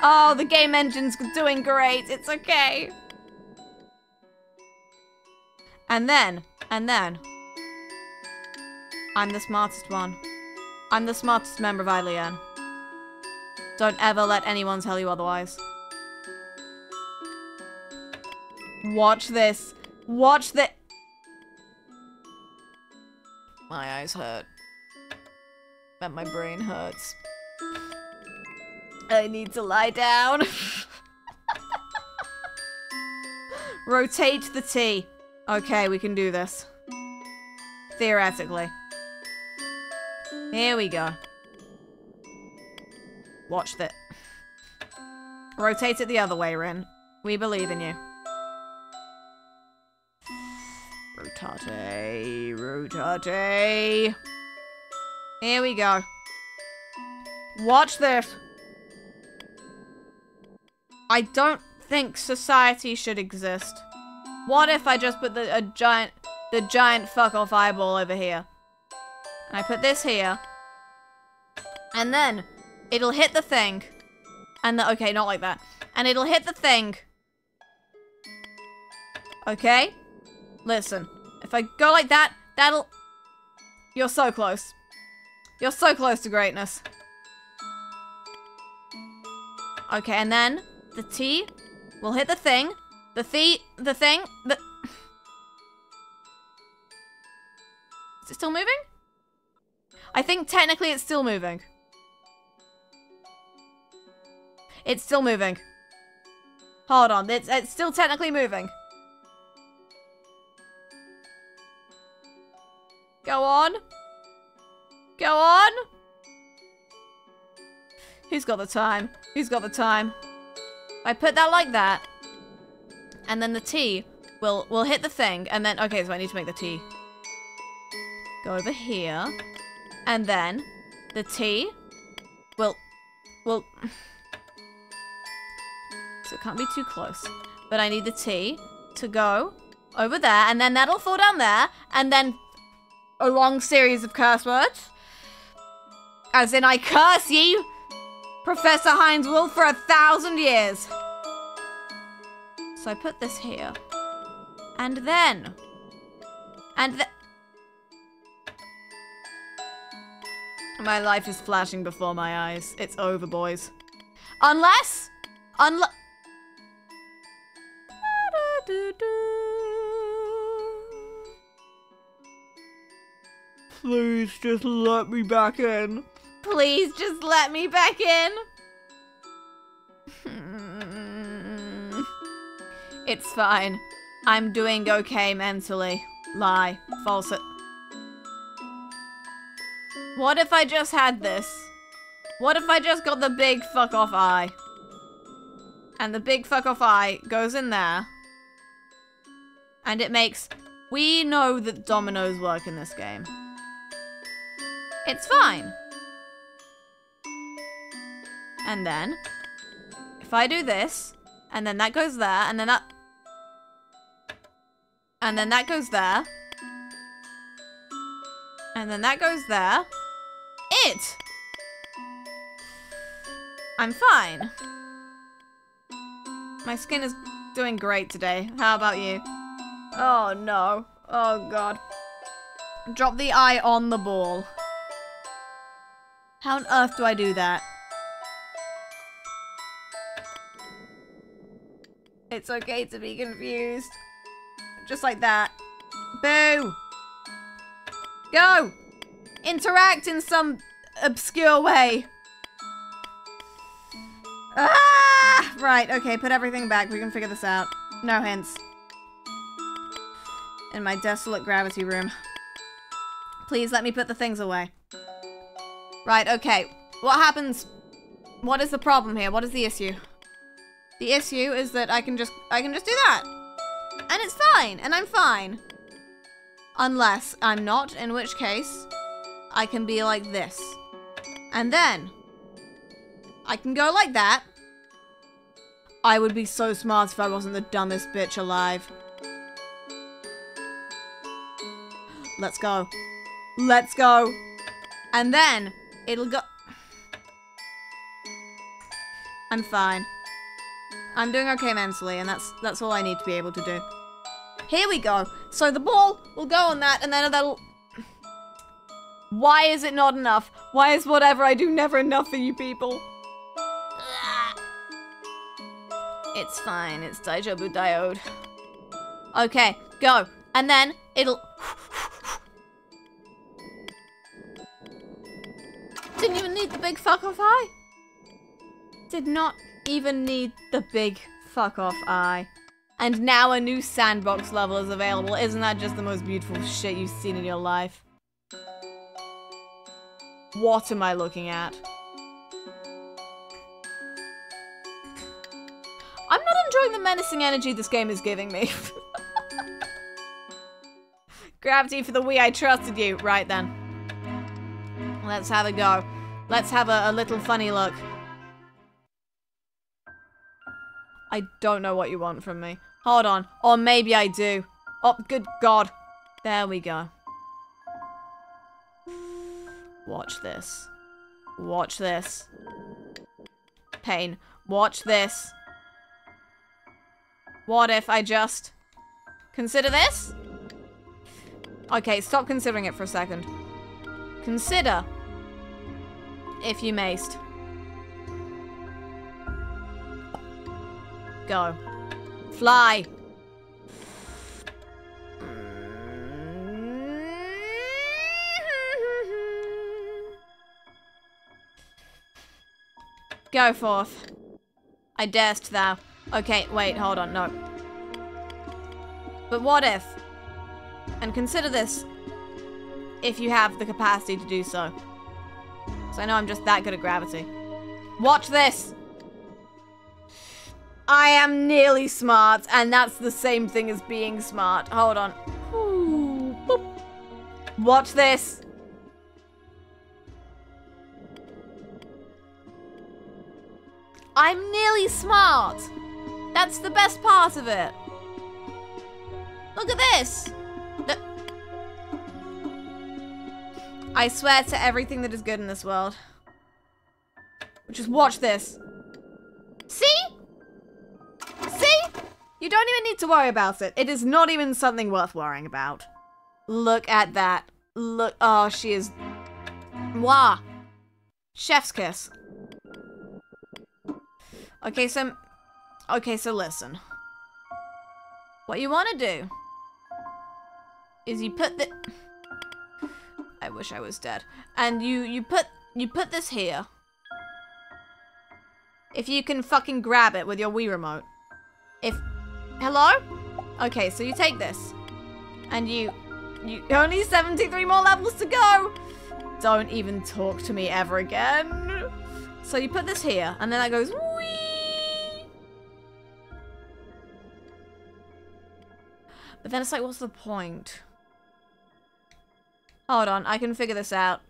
Oh, the game engine's doing great. It's okay. And then, and then. I'm the smartest one. I'm the smartest member of idolEN. Don't ever let anyone tell you otherwise. Watch this. Watch the- My eyes hurt. And my brain hurts. I need to lie down. Rotate the T. Okay, we can do this. Theoretically. Here we go. Watch that. Rotate it the other way, Rin. We believe in you. Rotate, rotate. Here we go. Watch this. I don't think society should exist. What if I just put the a giant the giant fuck off eyeball over here? And I put this here. And then it'll hit the thing. And the okay, not like that. And it'll hit the thing. Okay? Listen. If I go like that, that'll You're so close. You're so close to greatness. Okay, and then the T will hit the thing. The th the thing, the... Is it still moving? I think technically it's still moving. It's still moving. Hold on, it's, it's still technically moving. Go on. Go on. Who's got the time? Who's got the time? I put that like that. And then the T will will hit the thing and then okay, so I need to make the T. Go over here. And then the T will will So it can't be too close. But I need the T to go over there and then that'll fall down there and then a long series of curse words. As in I curse you Professor Heinz Wolff for a thousand years. So I put this here. And then. And then. My life is flashing before my eyes. It's over, boys. Unless. Unless. Please just let me back in. Please just let me back in. It's fine. I'm doing okay mentally. Lie. False. What if I just had this? What if I just got the big fuck off eye? And the big fuck off eye goes in there. And it makes... We know that dominoes work in this game. It's fine. And then, if I do this, and then that goes there, and then that... And then that goes there. And then that goes there. It! I'm fine. My skin is doing great today. How about you? Oh no. Oh god. Drop the eye on the ball. How on earth do I do that? It's okay to be confused. Just like that. Boo! Go! Interact in some obscure way. Ah! Right, okay, put everything back. We can figure this out. No hints. In my desolate gravity room. Please let me put the things away. Right, okay. What happens? What is the problem here? What is the issue? The issue is that I can just I can just do that. And it's fine, and I'm fine. Unless I'm not, in which case I can be like this. And then I can go like that. I would be so smart if I wasn't the dumbest bitch alive. Let's go. Let's go. And then it'll go. I'm fine. I'm doing okay mentally, and that's that's all I need to be able to do. Here we go. So the ball will go on that, and then that'll... Why is it not enough? Why is whatever I do never enough for you people? It's fine. It's Daijobu Diode. Okay, go. And then it'll... Didn't even need the big fuck off eye. Did not even need the big fuck off eye. And now a new sandbox level is available. Isn't that just the most beautiful shit you've seen in your life? What am I looking at? I'm not enjoying the menacing energy this game is giving me. Gravity for the Wii, I trusted you. Right then. Let's have a go. Let's have a, a little funny look. I don't know what you want from me. Hold on. Or maybe I do. Oh, good God. There we go. Watch this. Watch this. Pain. Watch this. What if I just... Consider this? Okay, stop considering it for a second. Consider if you maced. Go. Fly. Go forth. I darest thou. Okay, wait, hold on, no. But what if? And consider this, if you have the capacity to do so. So I know I'm just that good at gravity. Watch this! I am nearly smart, and that's the same thing as being smart. Hold on. Ooh, Watch this. I'm nearly smart. That's the best part of it. Look at this. Look. I swear to everything that is good in this world. Just watch this. See? See? You don't even need to worry about it. It is not even something worth worrying about. Look at that. Look. Oh, she is... Mwah. Chef's kiss. Okay, so... Okay, so listen. What you want to do is you put the... I wish I was dead. And you, you put, you put this here. If you can fucking grab it with your Wii remote. If... Hello? Okay, so you take this. And you... You only 73 more levels to go! Don't even talk to me ever again. So you put this here, and then that goes... But then it's like, what's the point? Hold on, I can figure this out.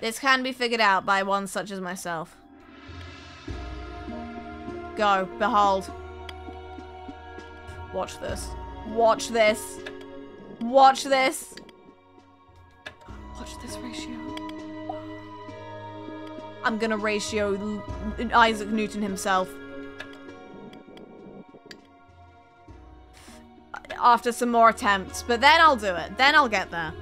This can be figured out by one such as myself. Go, behold. Watch this. Watch this. Watch this. Watch this ratio. I'm gonna ratio Isaac Newton himself. After some more attempts, but then I'll do it. Then I'll get there.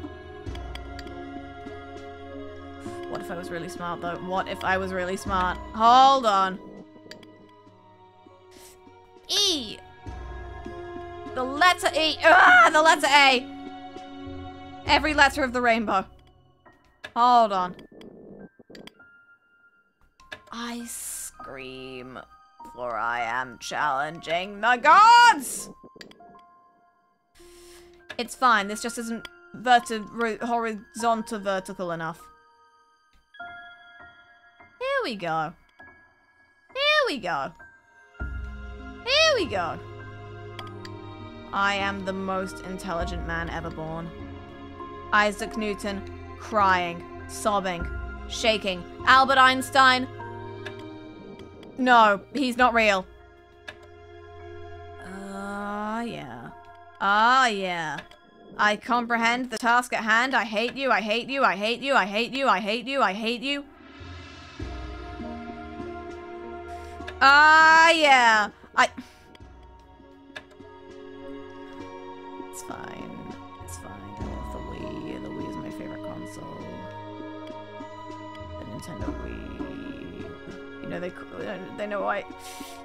What if I was really smart, though? What if I was really smart? Hold on. The letter E. Ah, the letter A. Every letter of the rainbow. Hold on. I scream, for I am challenging the gods! It's fine, this just isn't verti horizontal vertical enough. Here we go. Here we go. Here we go. I am the most intelligent man ever born. Isaac Newton, crying, sobbing, shaking. Albert Einstein. No, he's not real. Ah, uh, yeah. Ah, yeah. I comprehend the task at hand. I hate you, I hate you, I hate you, I hate you, I hate you, I hate you. Ah, yeah. I... It's fine. It's fine. I love the Wii. The Wii is my favorite console. The Nintendo Wii. You know, they uh, they know why.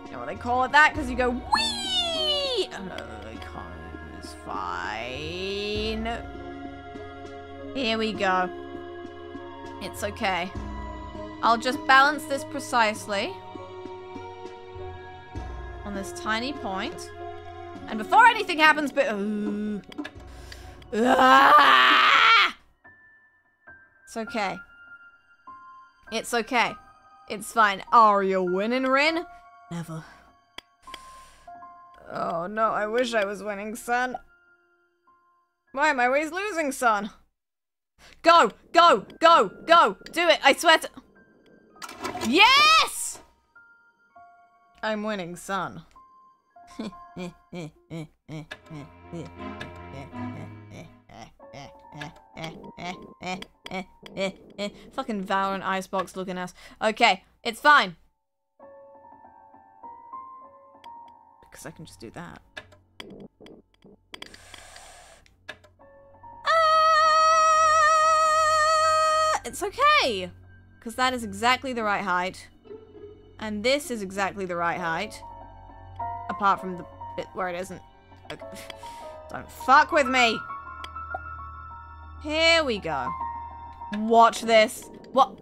You know what they call it that? Because you go, Wii! Oh, they can't. It's fine. Here we go. It's okay. I'll just balance this precisely on this tiny point. And before anything happens, but... Uh, ah! It's okay. It's okay. It's fine. Are you winning, Rin? Never. Oh no, I wish I was winning, son. Why am I always losing, son? Go! Go! Go! Go! Do it! I swear to- Yes! I'm winning, son. Fucking Valorant icebox looking ass. Okay, it's fine. Because I can just do that. Uh, it's okay. Because that is exactly the right height. And this is exactly the right height. Apart from the bit where it isn't. Don't fuck with me! Here we go. Watch this. What?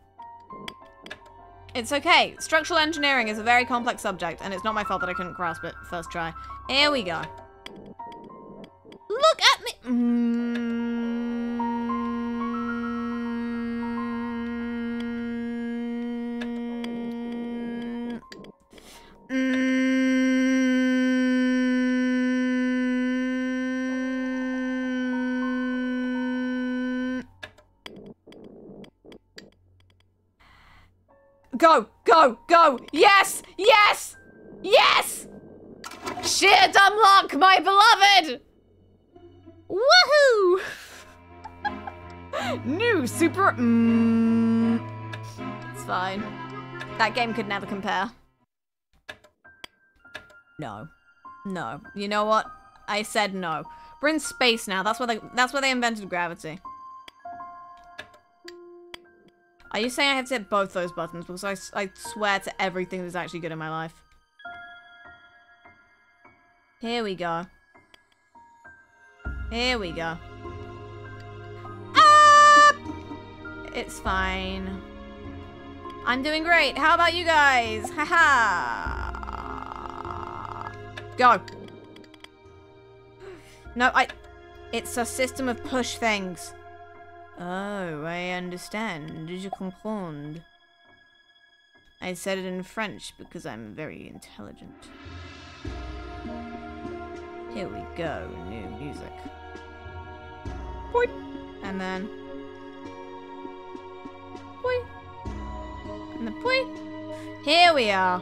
It's okay. Structural engineering is a very complex subject, and it's not my fault that I couldn't grasp it first try. Here we go. Look at me! Mm Go, go, go! Yes! Yes! Yes! Sheer dumb luck, my beloved! Woohoo! New super... Mm. It's fine. That game could never compare. No. No. You know what? I said no. We're in space now. That's where they that's where they invented gravity. Are you saying I have to hit both those buttons? Because I, I swear to everything that's actually good in my life. Here we go. Here we go. Ah! It's fine. I'm doing great. How about you guys? Haha. Go. No, I... It's a system of push things. Oh, I understand. Did you comprendre? I said it in French because I'm very intelligent. Here we go, new music. Boy. And then... Boy. And the boy. Here we are.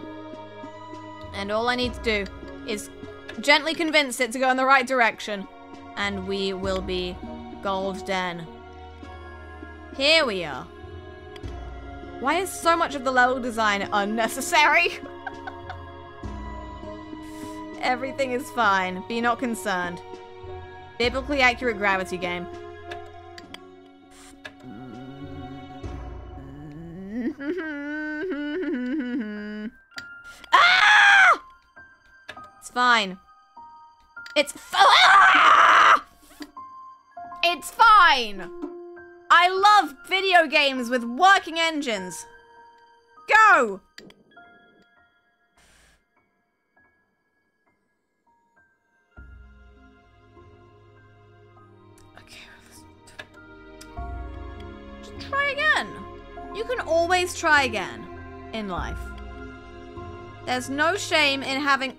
And all I need to do is gently convince it to go in the right direction. And we will be golden. Here we are. Why is so much of the level design unnecessary? Everything is fine. Be not concerned. Biblically accurate gravity game. ah! It's fine. It's ah! It's fine! I love video games with working engines. Go! Try again. You can always try again in life. There's no shame in having...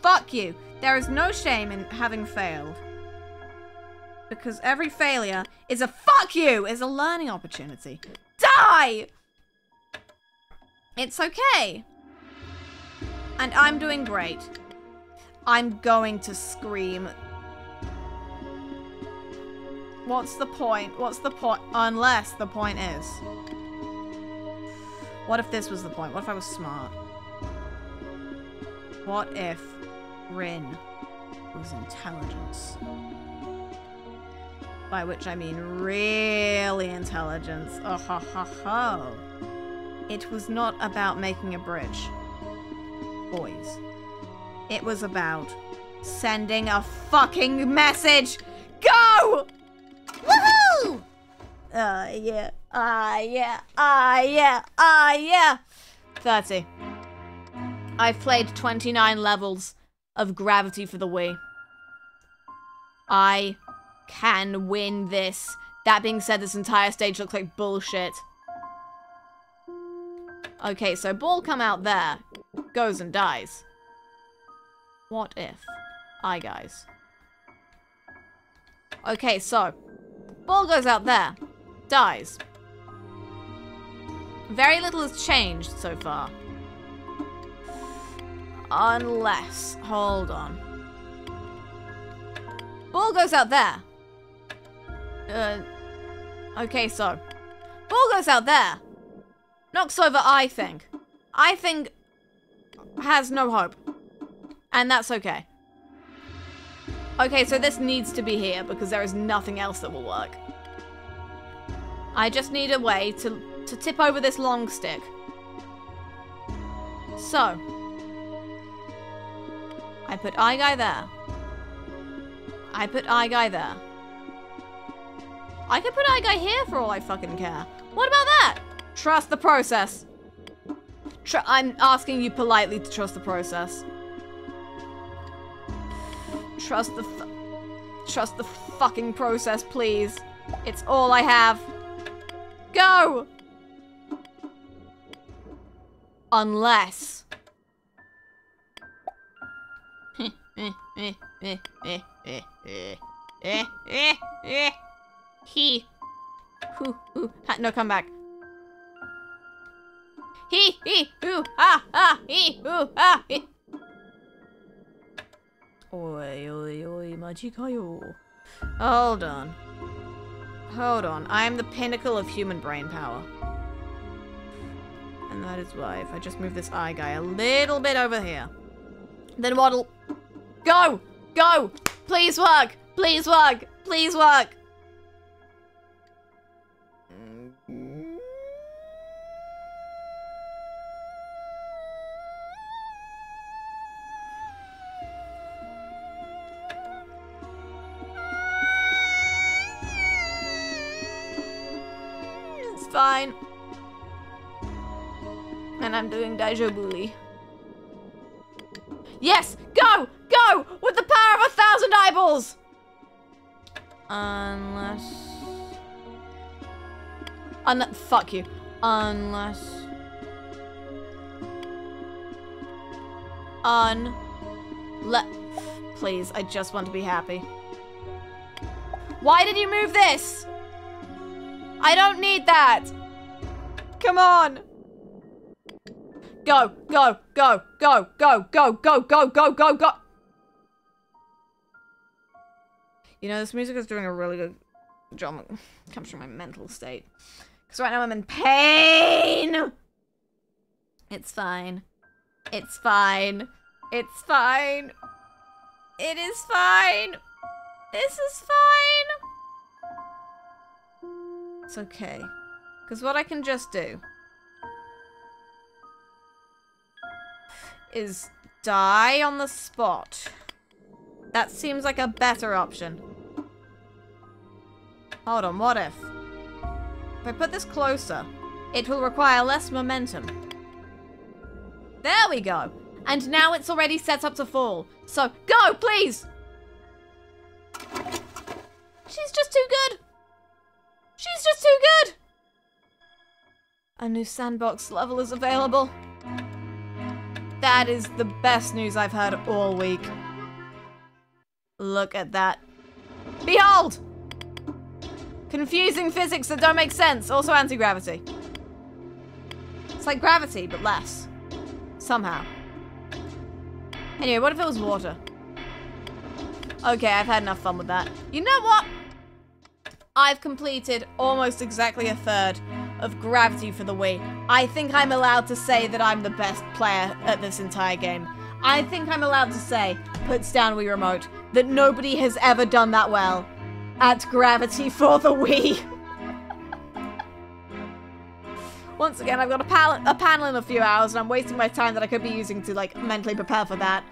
Fuck you. There is no shame in having failed. Because every failure is a fuck you, is a learning opportunity. Die! It's okay. And I'm doing great. I'm going to scream. What's the point? What's the point? Unless the point is. What if this was the point? What if I was smart? What if Rin was intelligence? By which I mean really intelligence. Oh ho ho ho. It was not about making a bridge. Boys. It was about sending a fucking message. Go! Woohoo! Ah, uh, yeah. Ah, uh, yeah. Ah, uh, yeah. Ah, yeah. 30. I've played 29 levels of Gravity for the Wii. I can win this. That being said, this entire stage looks like bullshit. Okay, so ball come out there. Goes and dies. What if? I guys. Okay, so. Ball goes out there. Dies. Very little has changed so far. Unless. Hold on. Ball goes out there. Uh. Okay, so. Ball goes out there. Knocks over I think. I think has no hope. And that's okay. Okay, so this needs to be here because there is nothing else that will work. I just need a way to, to tip over this long stick. So. I put eye guy there. I put eye guy there. I could put eye guy here for all I fucking care. What about that? Trust the process. Tr I'm asking you politely to trust the process. Trust the Trust the fucking process, please. It's all I have. Go! Unless... he... Who, who, no, come back. He, he, hoo, ha, ha, he, hoo, ha, he. Oi, oi, oi, majikayo. Hold on. Hold on. I am the pinnacle of human brain power. And that is why if I just move this eye guy a little bit over here, then what'll... Go! Go! Please work! Please work! Please work! I'm doing Daijobuli. Yes! Go! Go! With the power of a thousand eyeballs! Unless... Un fuck you. Unless... Un... Let... Please, I just want to be happy. Why did you move this? I don't need that. Come on. Go, go, go, go, go, go, go, go, go, go, go. You know, this music is doing a really good job. Comes from my mental state. Because right now I'm in pain. It's fine. It's fine. It's fine. It is fine. This is fine. It's okay. Because what I can just do is die on the spot. That seems like a better option. Hold on, what if? If I put this closer, it will require less momentum. There we go. And now it's already set up to fall. So, go, please! She's just too good! She's just too good! A new sandbox level is available. That is the best news I've heard all week. Look at that. Behold! Confusing physics that don't make sense. Also anti-gravity. It's like gravity, but less. Somehow. Anyway, what if it was water? Okay, I've had enough fun with that. You know what? I've completed almost exactly a third of Gravity for the Wii. I think I'm allowed to say that I'm the best player at this entire game. I think I'm allowed to say, puts down Wii Remote, that nobody has ever done that well at Gravity for the Wii. Once again, I've got a, a panel in a few hours, and I'm wasting my time that I could be using to, like, mentally prepare for that.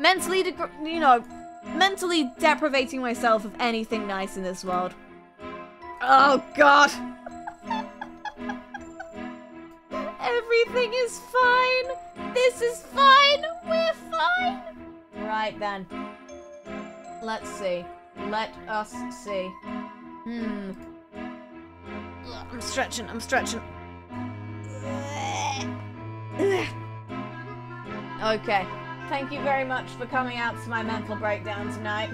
Mentally, you know, mentally deprivating myself of anything nice in this world. Oh, God. Everything is fine. This is fine. We're fine. Right, then. Let's see. Let us see. Hmm. I'm stretching, I'm stretching. Okay. Thank you very much for coming out to my mental breakdown tonight.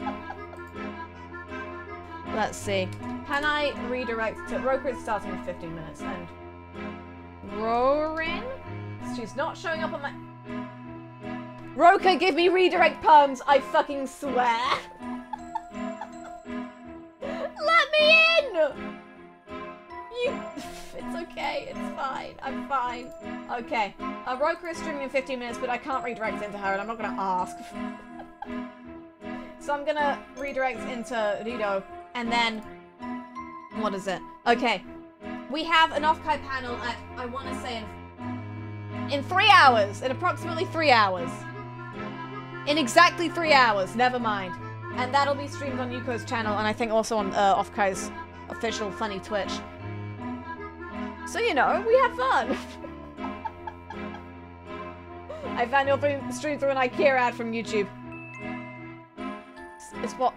Let's see. Can I redirect to... Roca is starting in 15 minutes, and... Rourin? She's not showing up on my... Roca, give me redirect perms, I fucking swear. Let me in! You... It's okay, it's fine, I'm fine. Okay, uh, Roca is streaming in 15 minutes, but I can't redirect into her, and I'm not gonna ask. so I'm gonna redirect into Riro, and then... What is it? Okay, we have an Off-Kai panel at, I want to say, in, in three hours, in approximately three hours. In exactly three hours, never mind. And that'll be streamed on Yuko's channel, and I think also on uh, Off-Kai's official funny Twitch. So, you know, we have fun. I found your stream through an IKEA ad from YouTube. It's what,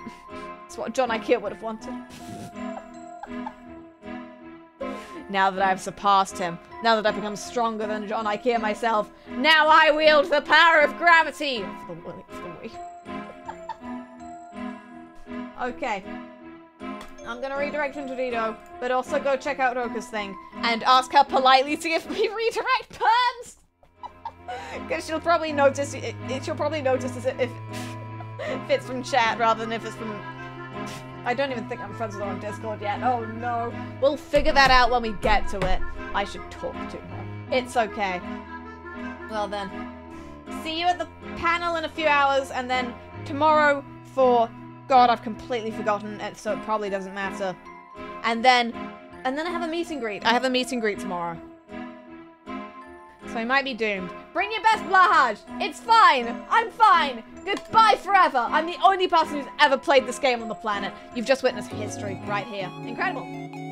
it's what John IKEA would have wanted. now that I've surpassed him, now that I've become stronger than John Ikea myself, now I wield the power of gravity! For the, for the okay. I'm gonna redirect him to Dido, but also go check out Roca's thing and ask her politely to give me redirect perms! Because she'll probably notice, it, it, she'll probably notice if, if it's from chat rather than if it's from I don't even think I'm friends with her on Discord yet. Oh no. We'll figure that out when we get to it. I should talk to her. It's okay. Well then. See you at the panel in a few hours, and then tomorrow for... God, I've completely forgotten it, so it probably doesn't matter. And then... And then I have a meet and greet. I have a meet and greet tomorrow. I might be doomed. Bring your best Blahaj! It's fine! I'm fine! Goodbye forever! I'm the only person who's ever played this game on the planet. You've just witnessed history right here. Incredible.